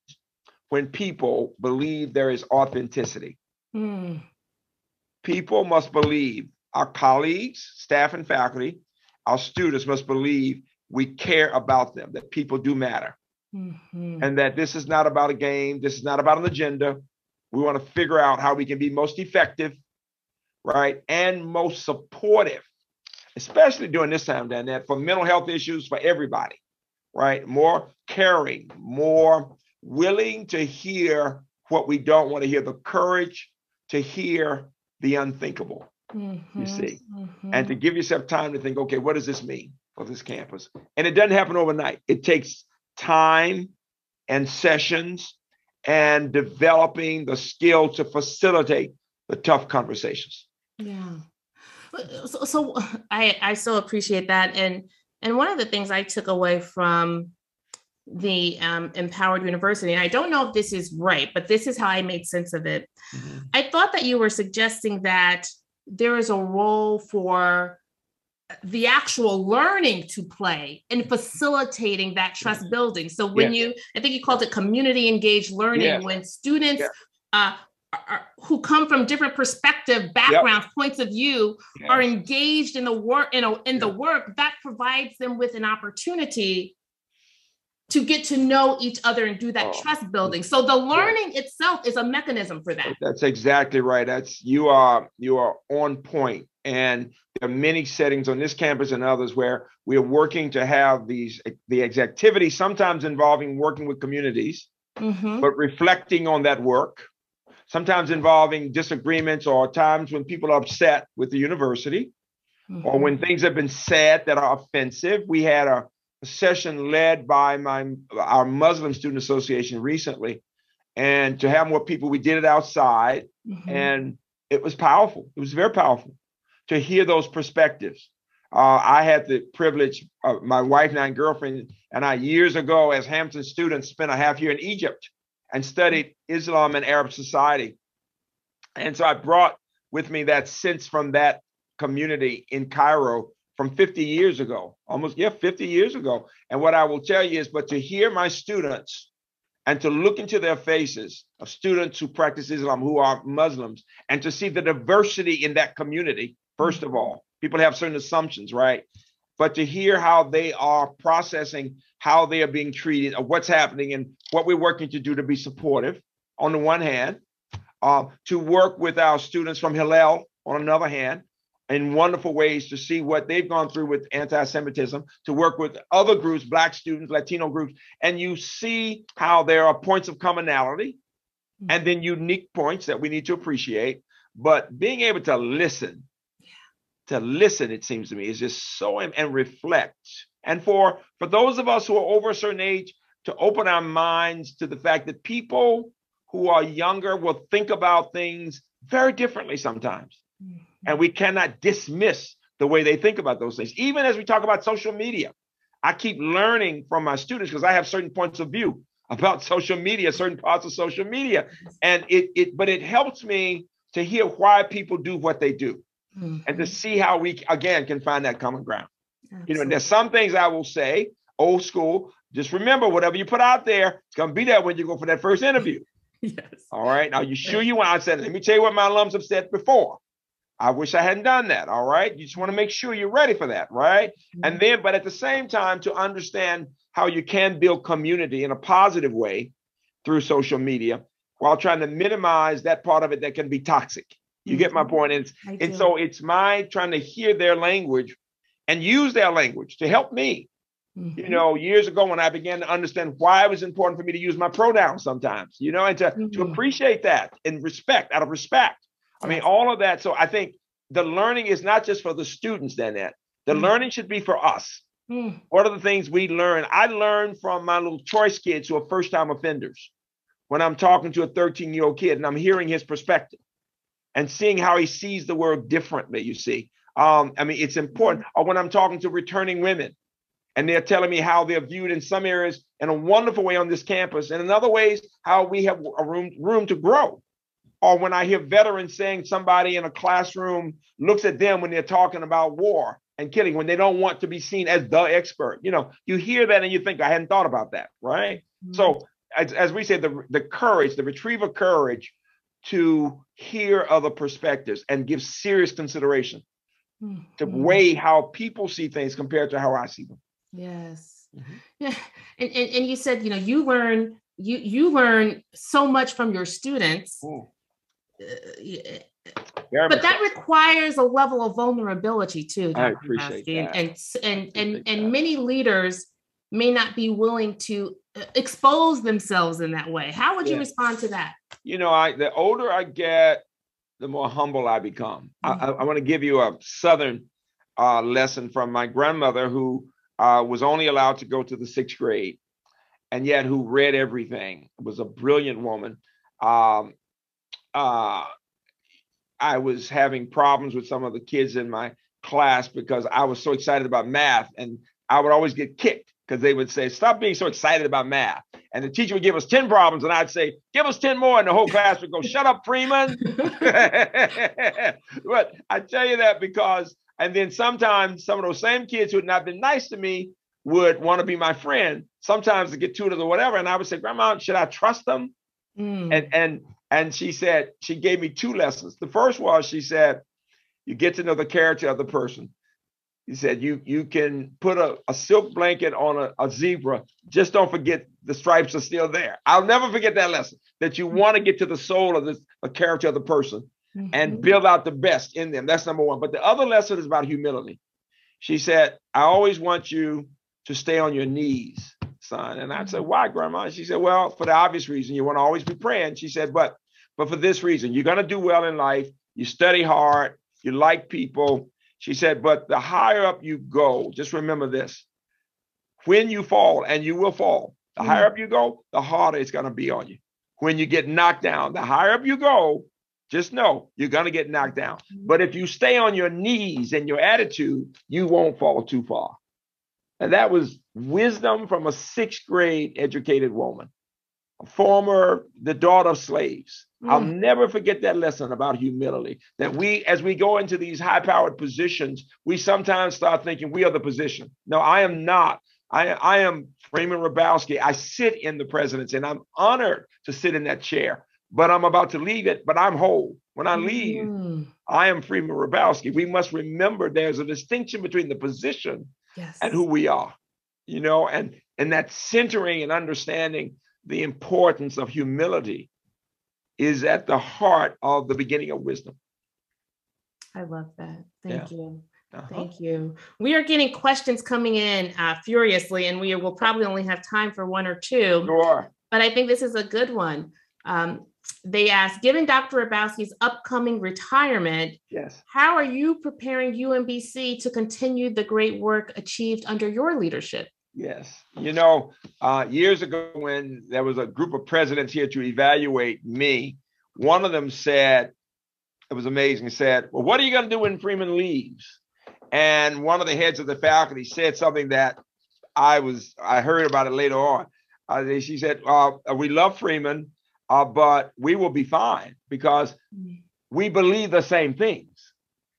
when people believe there is authenticity. Hmm. People must believe, our colleagues, staff, and faculty, our students must believe we care about them, that people do matter, Mhm. and that this is not about a game, this is not about an agenda. We want to figure out how we can be most effective, right, and most supportive, especially during this time, Dan, that for mental health issues for everybody, right? More caring, more willing to hear what we don't want to hear, the courage to hear the unthinkable, Mhm. see, Mhm. and to give yourself time to think, okay, what does this mean for this campus? And it doesn't happen overnight. It takes time and sessions and developing the skill to facilitate the tough conversations. Yeah. So, so I I so appreciate that, and and one of the things I took away from the um, Empowered University, and I don't know if this is right, but this is how I made sense of it. I thought that you were suggesting that there is a role for the actual learning to play in facilitating that trust building. So when you, I think you called it community engaged learning, Yeah. when students Yeah. uh, are, who come from different perspective, backgrounds, points of view, are engaged in the work, you know, in the work, that provides them with an opportunity to get to know each other and do that Oh, trust building. So the learning itself is a mechanism for that. That's exactly right. That's you are you are on point. And there are many settings on this campus and others where we are working to have these the activities, sometimes involving working with communities, Mhm. but reflecting on that work, sometimes involving disagreements or times when people are upset with the university or Mhm. when things have been said that are offensive. We had a session led by my our Muslim Student Association recently, and to have more people, we did it outside, Mhm. and it was powerful. It was very powerful to hear those perspectives. Uh, I had the privilege, of my wife, now girlfriend, and I years ago, as Hampton students, spent a half year in Egypt and studied Islam and Arab society. And so I brought with me that sense from that community in Cairo from 50 years ago, almost, yeah, 50 years ago. And what I will tell you is, but to hear my students and to look into their faces of students who practice Islam, who are Muslims, and to see the diversity in that community, first of all, people have certain assumptions, right? But to hear how they are processing how they are being treated, or what's happening, and what we're working to do to be supportive, on the one hand, uh, to work with our students from Hillel on another hand, in wonderful ways to see what they've gone through with anti-Semitism, to work with other groups, Black students, Latino groups, and you see how there are points of commonality mm-hmm. and then unique points that we need to appreciate. But being able to listen, to listen, it seems to me, is just so and reflect. And for for those of us who are over a certain age, to open our minds to the fact that people who are younger will think about things very differently sometimes. Mm-hmm. And we cannot dismiss the way they think about those things. Even as we talk about social media, I keep learning from my students because I have certain points of view about social media, certain parts of social media. And it, it but it helps me to hear why people do what they do mm-hmm. and to see how we again can find that common ground. Absolutely. You know, there's some things I will say, old school. Just remember, whatever you put out there, it's gonna be there when you go for that first interview. yes. All right. Now you sure you want? I said, let me tell you what my alums have said before. I wish I hadn't done that. All right. You just want to make sure you're ready for that. Right. Mm-hmm. And then, but at the same time, to understand how you can build community in a positive way through social media while trying to minimize that part of it that can be toxic. You mm-hmm. get my mm-hmm. point? And, and so it's my trying to hear their language and use their language to help me. Mm-hmm. You know, years ago when I began to understand why it was important for me to use my pronouns sometimes, you know, and to, mm-hmm. to appreciate that and respect out of respect I mean, all of that. So I think the learning is not just for the students, then that the mm. learning should be for us. Mm. What are the things we learn? I learned from my little choice kids who are first time offenders when I'm talking to a 13 year old kid and I'm hearing his perspective and seeing how he sees the world differently, you see. Um, I mean, it's important. Or when I'm talking to returning women and they're telling me how they're viewed in some areas in a wonderful way on this campus, and in other ways, how we have a room, room to grow or when I hear veterans saying somebody in a classroom looks at them when they're talking about war and killing, when they don't want to be seen as the expert. You know, you hear that and you think, I hadn't thought about that, right? Mm-hmm. So, as, as we say, the, the courage, the retriever courage to hear other perspectives and give serious consideration mm-hmm. to weigh how people see things compared to how I see them. Yes. Mm-hmm. Yeah. And, and, and you said, you know, you learn you you learn so much from your students Ooh but that requires a level of vulnerability too. I appreciate that. And and and and, many leaders may not be willing to uh, expose themselves in that way. How would you respond to that? You know, I the older I get, the more humble I become. Mm-hmm. I, I, I want to give you a southern uh, lesson from my grandmother, who uh, was only allowed to go to the sixth grade, and yet who read everything. Was a brilliant woman. Um, uh, I was having problems with some of the kids in my class because I was so excited about math and I would always get kicked because they would say, Stop being so excited about math. And the teacher would give us 10 problems and I'd say, Give us 10 more. And the whole class would go, Shut up, Freeman. but I tell you that because, and then sometimes some of those same kids who had not been nice to me would want to be my friend, sometimes to get tutored or whatever. And I would say, Grandma, should I trust them? Mm. And and and she said, she gave me two lessons. The first was she said, you get to know the character of the person. He said, you you can put a, a silk blanket on a, a zebra. Just don't forget the stripes are still there. I'll never forget that lesson. That you want to get to the soul of the, the character of the person mm-hmm. and build out the best in them. That's number one. But the other lesson is about humility. She said, I always want you to stay on your knees son. And I said, mm-hmm. why, grandma? She said, well, for the obvious reason, you want to always be praying. She said, but but for this reason, you're going to do well in life. You study hard. You like people. She said, but the higher up you go, just remember this. When you fall, and you will fall, the higher up you go, the harder it's going to be on you. When you get knocked down, the higher up you go, just know you're going to get knocked down. Mm-hmm. But if you stay on your knees and your attitude, you won't fall too far. And that was wisdom from a sixth grade educated woman former the daughter of slaves. Mm. I'll never forget that lesson about humility. That we, as we go into these high-powered positions, we sometimes start thinking we are the position. No, I am not. I, I am Freeman Hrabowski. I sit in the presidency, and I'm honored to sit in that chair. But I'm about to leave it. But I'm whole. When I leave, mm. I am Freeman Hrabowski. We must remember there's a distinction between the position yes. and who we are. You know, and and that centering and understanding the importance of humility is at the heart of the beginning of wisdom. I love that. Thank yeah. you. Uh-huh. Thank you. We are getting questions coming in uh, furiously, and we will probably only have time for one or two. Sure. But I think this is a good one. Um, they ask, given Dr. Hrabowski's upcoming retirement, yes, how are you preparing UMBC to continue the great work achieved under your leadership? Yes. You know, uh, years ago, when there was a group of presidents here to evaluate me, one of them said, it was amazing, he said, Well, what are you going to do when Freeman leaves? And one of the heads of the faculty said something that I was, I heard about it later on. Uh, she said, uh, We love Freeman, uh, but we will be fine because we believe the same things.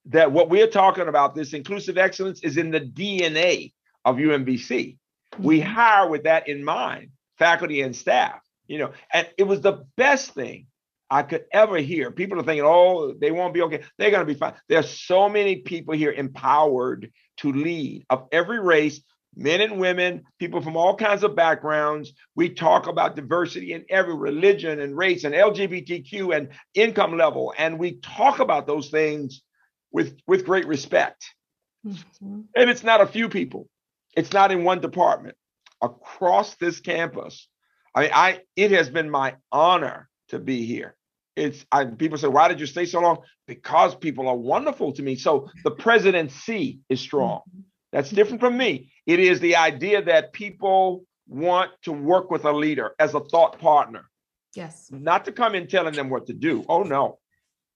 That what we're talking about, this inclusive excellence, is in the DNA of UMBC. We mm-hmm. hire with that in mind, faculty and staff, you know, and it was the best thing I could ever hear. People are thinking, oh, they won't be okay. They're going to be fine. There's so many people here empowered to lead of every race, men and women, people from all kinds of backgrounds. We talk about diversity in every religion and race and LGBTQ and income level. And we talk about those things with, with great respect. Mm-hmm. And it's not a few people. It's not in one department. Across this campus, I mean, I it has been my honor to be here. It's I, people say, why did you stay so long? Because people are wonderful to me. So the presidency is strong. Mm-hmm. That's different from me. It is the idea that people want to work with a leader as a thought partner. Yes. Not to come in telling them what to do. Oh no.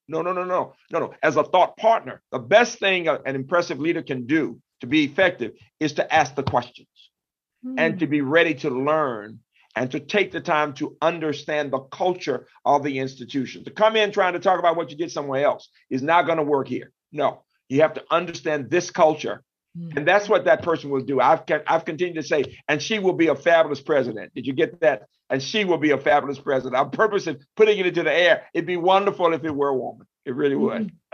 No, no, no, no, no, no. As a thought partner, the best thing an impressive leader can do to be effective is to ask the questions mm. and to be ready to learn and to take the time to understand the culture of the institution. To come in trying to talk about what you did somewhere else is not going to work here. No, you have to understand this culture. Mm. And that's what that person will do. I've I've continued to say, and she will be a fabulous president. Did you get that? And she will be a fabulous president. I'm purposely putting it into the air. It'd be wonderful if it were a woman. It really would.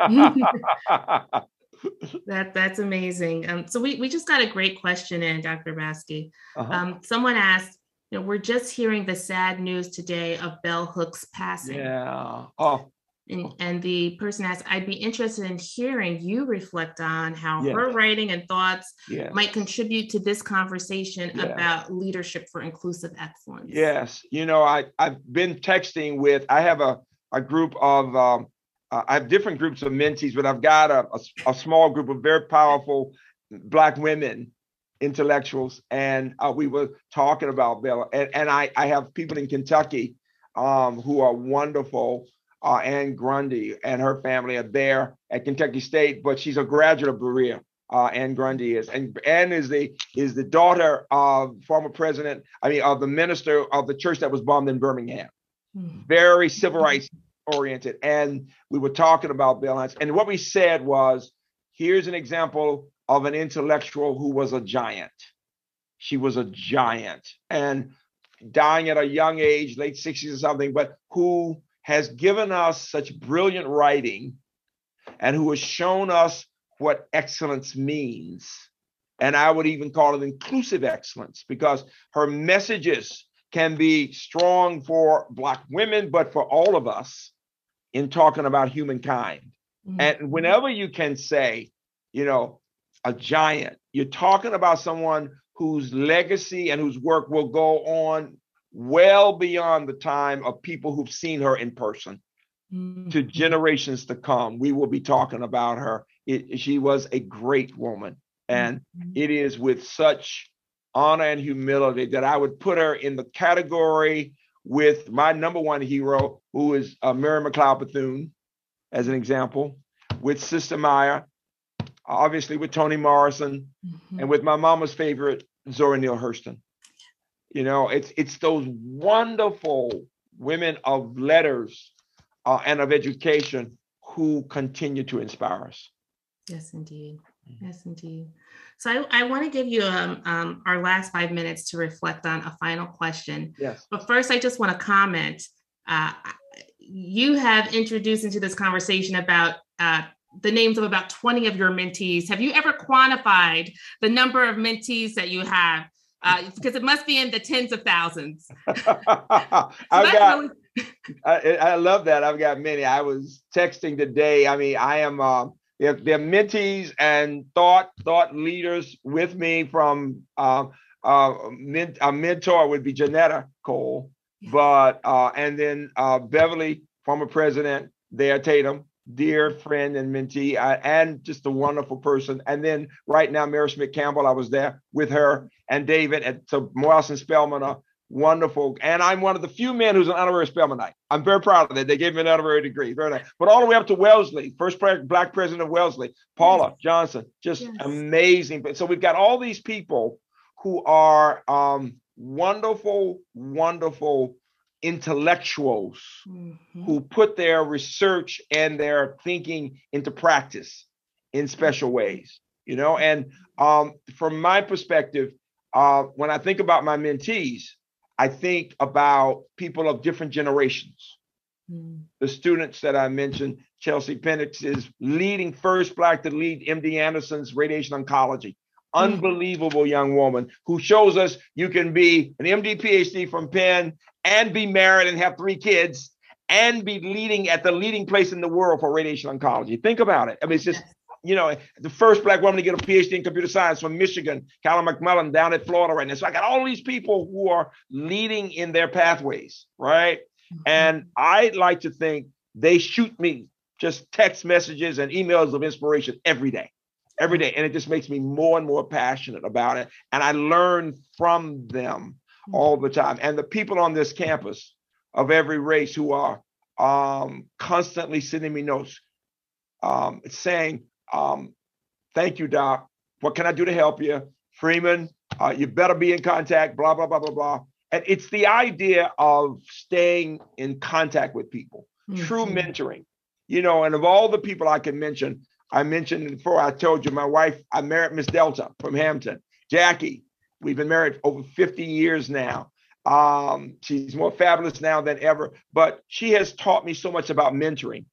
that that's amazing. Um, so we we just got a great question in, Dr. Hrabowski. Uh-huh. Um, someone asked, you know, we're just hearing the sad news today of Bell Hooks passing. Yeah. Oh. And, and the person asked, I'd be interested in hearing you reflect on how yes. her writing and thoughts yes. might contribute to this conversation yes. about leadership for inclusive excellence. Yes. You know, I, I've been texting with, I have a, a group of um, uh, I have different groups of mentees, but I've got a, a, a small group of very powerful Black women intellectuals, and uh, we were talking about Bella. And, and I, I have people in Kentucky um, who are wonderful. Uh, Ann Grundy and her family are there at Kentucky State, but she's a graduate of Berea. Uh, Ann Grundy is, and Ann is the is the daughter of former president, I mean, of the minister of the church that was bombed in Birmingham. Hmm. Very civil rights oriented. And we were talking about Bell Hooks. And what we said was here's an example of an intellectual who was a giant. She was a giant and dying at a young age, late 60s or something, but who has given us such brilliant writing and who has shown us what excellence means. And I would even call it inclusive excellence because her messages can be strong for Black women, but for all of us in talking about humankind. Mm-hmm. And whenever you can say, you know, a giant, you're talking about someone whose legacy and whose work will go on well beyond the time of people who've seen her in person. Mm-hmm. To generations to come, we will be talking about her. It, she was a great woman. And mm-hmm. it is with such honor and humility that I would put her in the category with my number one hero, who is uh, Mary McLeod Bethune, as an example, with Sister Maya, obviously with Toni Morrison, mm-hmm. and with my mama's favorite, Zora Neale Hurston. You know, it's it's those wonderful women of letters uh, and of education who continue to inspire us. Yes, indeed. Mm-hmm. Yes, indeed. So I, I want to give you um, um, our last five minutes to reflect on a final question. Yes. But first, I just want to comment. Uh, you have introduced into this conversation about uh, the names of about 20 of your mentees. Have you ever quantified the number of mentees that you have? Uh, because it must be in the tens of thousands. so I've got, really- I, I, love that. I've got many. I was texting today. I mean, I am. They're, they're mentees and thought thought leaders with me from uh, uh, men, a mentor would be Johnnetta Cole, but uh, and then uh, Beverly, former president, there Tatum, dear friend and mentee, uh, and just a wonderful person. And then right now, Mary Schmidt Campbell, I was there with her and David, and so Morehouse and Spelman are wonderful. And I'm one of the few men who's an honorary Spelmanite. I'm very proud of that. They gave me an honorary degree. Very nice. But all the way up to Wellesley, first black president of Wellesley, Paula. Johnson, just yes. amazing. So we've got all these people who are um, wonderful, wonderful intellectuals mm-hmm. who put their research and their thinking into practice in special ways. You know, and um, from my perspective, uh, when I think about my mentees, I think about people of different generations. Mm. The students that I mentioned, Chelsea Pinnix is leading first black to lead MD Anderson's radiation oncology. Mm. Unbelievable young woman who shows us you can be an MD PhD from Penn and be married and have three kids and be leading at the leading place in the world for radiation oncology. Think about it. I mean, it's just you know, the first black woman to get a PhD in computer science from Michigan, Kyla McMullen down at Florida right now. So I got all these people who are leading in their pathways, right? Mm-hmm. And I like to think they shoot me just text messages and emails of inspiration every day, every day. And it just makes me more and more passionate about it. And I learn from them mm-hmm. all the time. And the people on this campus of every race who are um, constantly sending me notes um, saying, um, thank you, Doc. What can I do to help you? Freeman, uh, you better be in contact, blah, blah, blah, blah, blah. And it's the idea of staying in contact with people, mm-hmm. true mentoring. You know, and of all the people I can mention, I mentioned before I told you my wife, I married Miss Delta from Hampton. Jackie, we've been married over 50 years now. Um, she's more fabulous now than ever, but she has taught me so much about mentoring.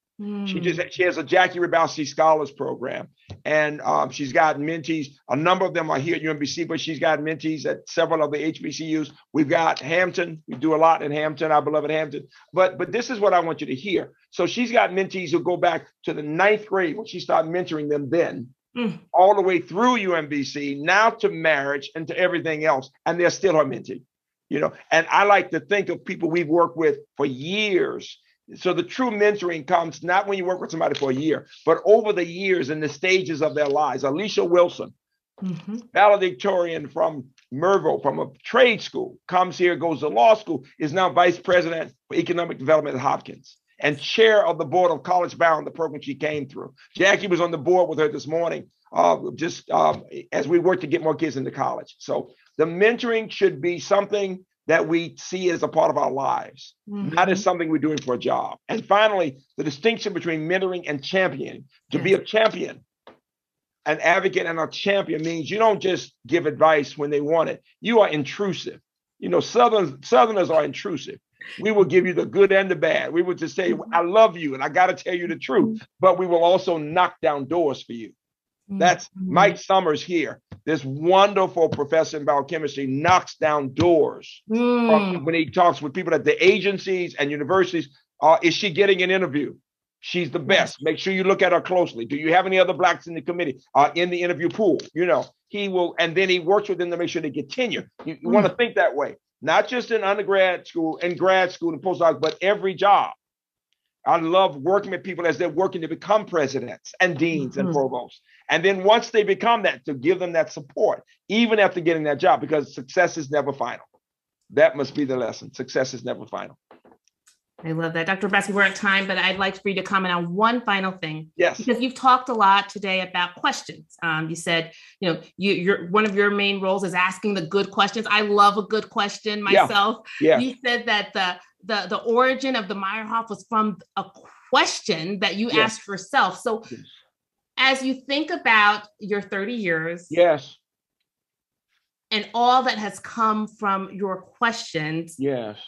She just hmm. she has a Jackie Hrabowski Scholars Program, and um, she's got mentees. A number of them are here at UMBC, but she's got mentees at several of the HBCUs. We've got Hampton. We do a lot in Hampton, our beloved Hampton. But but this is what I want you to hear. So she's got mentees who go back to the ninth grade when she started mentoring them then, mm. all the way through UMBC, now to marriage and to everything else, and they're still her mentee. You know, and I like to think of people we've worked with for years so the true mentoring comes not when you work with somebody for a year, but over the years and the stages of their lives. Alicia Wilson, mm-hmm. valedictorian from Mervo, from a trade school, comes here, goes to law school, is now vice president for economic development at Hopkins and chair of the board of College Bound, the program she came through. Jackie was on the board with her this morning, uh, just um, as we work to get more kids into college. So the mentoring should be something that we see as a part of our lives, mm-hmm. not as something we're doing for a job. And finally, the distinction between mentoring and championing. To be a champion, an advocate and a champion means you don't just give advice when they want it. You are intrusive. You know, Southern Southerners are intrusive. We will give you the good and the bad. We will just say, mm-hmm. I love you and I got to tell you the truth, but we will also knock down doors for you. That's mm-hmm. Mike Summers here this wonderful professor in biochemistry knocks down doors mm. when he talks with people at the agencies and universities. Uh, is she getting an interview? She's the best. Make sure you look at her closely. Do you have any other blacks in the committee uh, in the interview pool? You know, he will, and then he works with them to make sure they get tenure. You, you mm. want to think that way, not just in undergrad school and grad school and postdoc, but every job. I love working with people as they're working to become presidents and deans mm-hmm. and provosts. And then once they become that, to give them that support, even after getting that job, because success is never final. That must be the lesson. Success is never final. I love that. Dr. Bessie, we're at time, but I'd like for you to comment on one final thing. Yes. Because you've talked a lot today about questions. Um, you said, you know, you, you're one of your main roles is asking the good questions. I love a good question myself. Yeah. You said that the the the origin of the Meyerhoff was from a question that you Yes. asked yourself. So Yes. As you think about your 30 years Yes. and all that has come from your questions, Yes.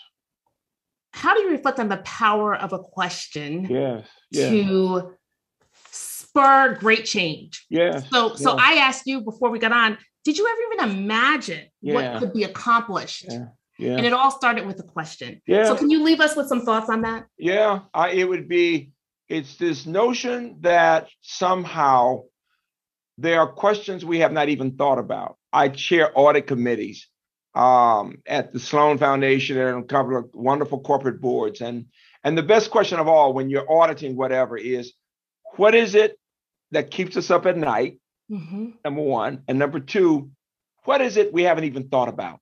how do you reflect on the power of a question Yes. Yes. to spur great change? Yes. So, so Yeah. I asked you before we got on, did you ever even imagine Yeah. what could be accomplished? Yeah. And it all started with a question. Yeah. So, can you leave us with some thoughts on that? Yeah, I, it would be, it's this notion that somehow there are questions we have not even thought about. I chair audit committees um, at the Sloan Foundation and a couple of wonderful corporate boards. And, and the best question of all when you're auditing whatever is, what is it that keeps us up at night? Mhm. number one. And number two, what is it we haven't even thought about?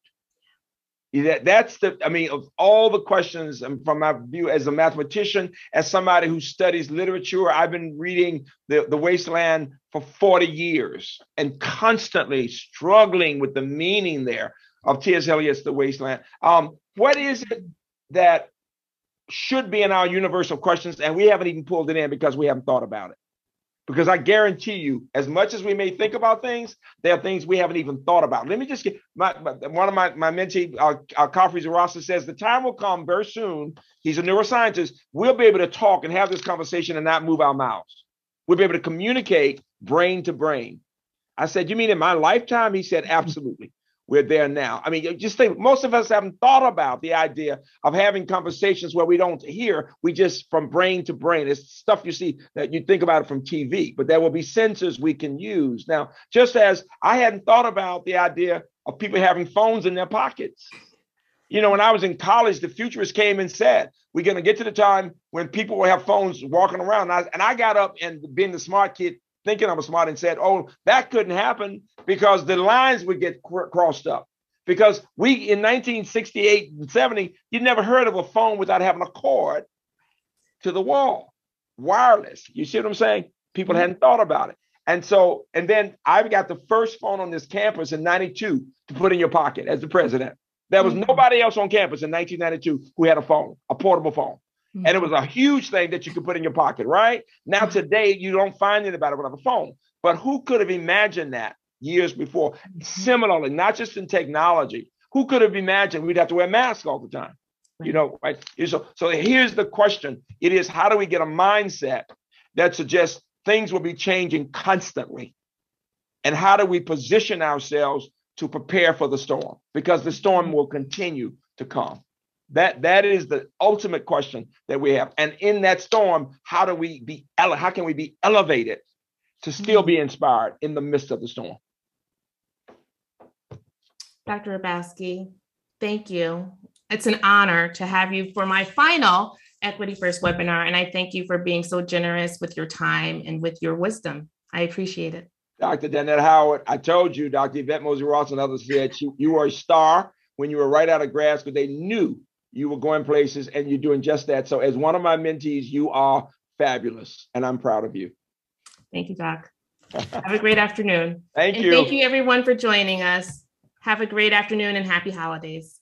That, that's the, I mean, of all the questions and from my view as a mathematician, as somebody who studies literature, I've been reading the, the Wasteland for 40 years and constantly struggling with the meaning there of T.S. Eliot's The Wasteland. Um, what is it that should be in our universal questions and we haven't even pulled it in because we haven't thought about it? Because I guarantee you, as much as we may think about things, there are things we haven't even thought about. Let me just get my, my- one of my my mentee, uh, uh, Dzirasa says the time will come very soon. He's a neuroscientist. We'll be able to talk and have this conversation and not move our mouths. We'll be able to communicate brain to brain. I said, "You mean in my lifetime?" He said, "Absolutely." We're there now. I mean, just think most of us haven't thought about the idea of having conversations where we don't hear, we just from brain to brain. It's stuff you see that you think about it from TV, but there will be sensors we can use. Now, just as I hadn't thought about the idea of people having phones in their pockets. You know, when I was in college, the futurists came and said, we're going to get to the time when people will have phones walking around. And I, and I got up and being the smart kid, thinking I was smart, and said, oh, that couldn't happen because the lines would get cr- crossed up. Because we in 1968 and 70, you never heard of a phone without having a cord to the wall, wireless. You see what I'm saying? People Mhm. hadn't thought about it. And so, and then I got the first phone on this campus in 92 to put in your pocket as the president. There was Mhm. nobody else on campus in 1992 who had a phone, a portable phone. Mm-hmm. And it was a huge thing that you could put in your pocket, right? Now, Mhm. today, you don't find anybody with a phone. But who could have imagined that years before? Similarly, not just in technology, who could have imagined we'd have to wear masks all the time? You know, right? So, so here's the question it is how do we get a mindset that suggests things will be changing constantly? And how do we position ourselves to prepare for the storm? Because the storm will continue to come. That that is the ultimate question that we have. And in that storm, how do we be ele- how can we be elevated to still be hmm. inspired in the midst of the storm? Dr. Hrabowski, thank you. It's an honor to have you for my final Equity First webinar, and I thank you for being so generous with your time and with your wisdom. I appreciate it. Dr. Danette Howard, I told you, Dr. Yvette Mosey Ross and others said you, you were a star when you were right out of grad school. They knew you were going places and you're doing just that. So, as one of my mentees, you are fabulous, and I'm proud of you. Thank you, Doc. Have a great afternoon. Thank and you. thank you, everyone, for joining us. Have a great afternoon and happy holidays.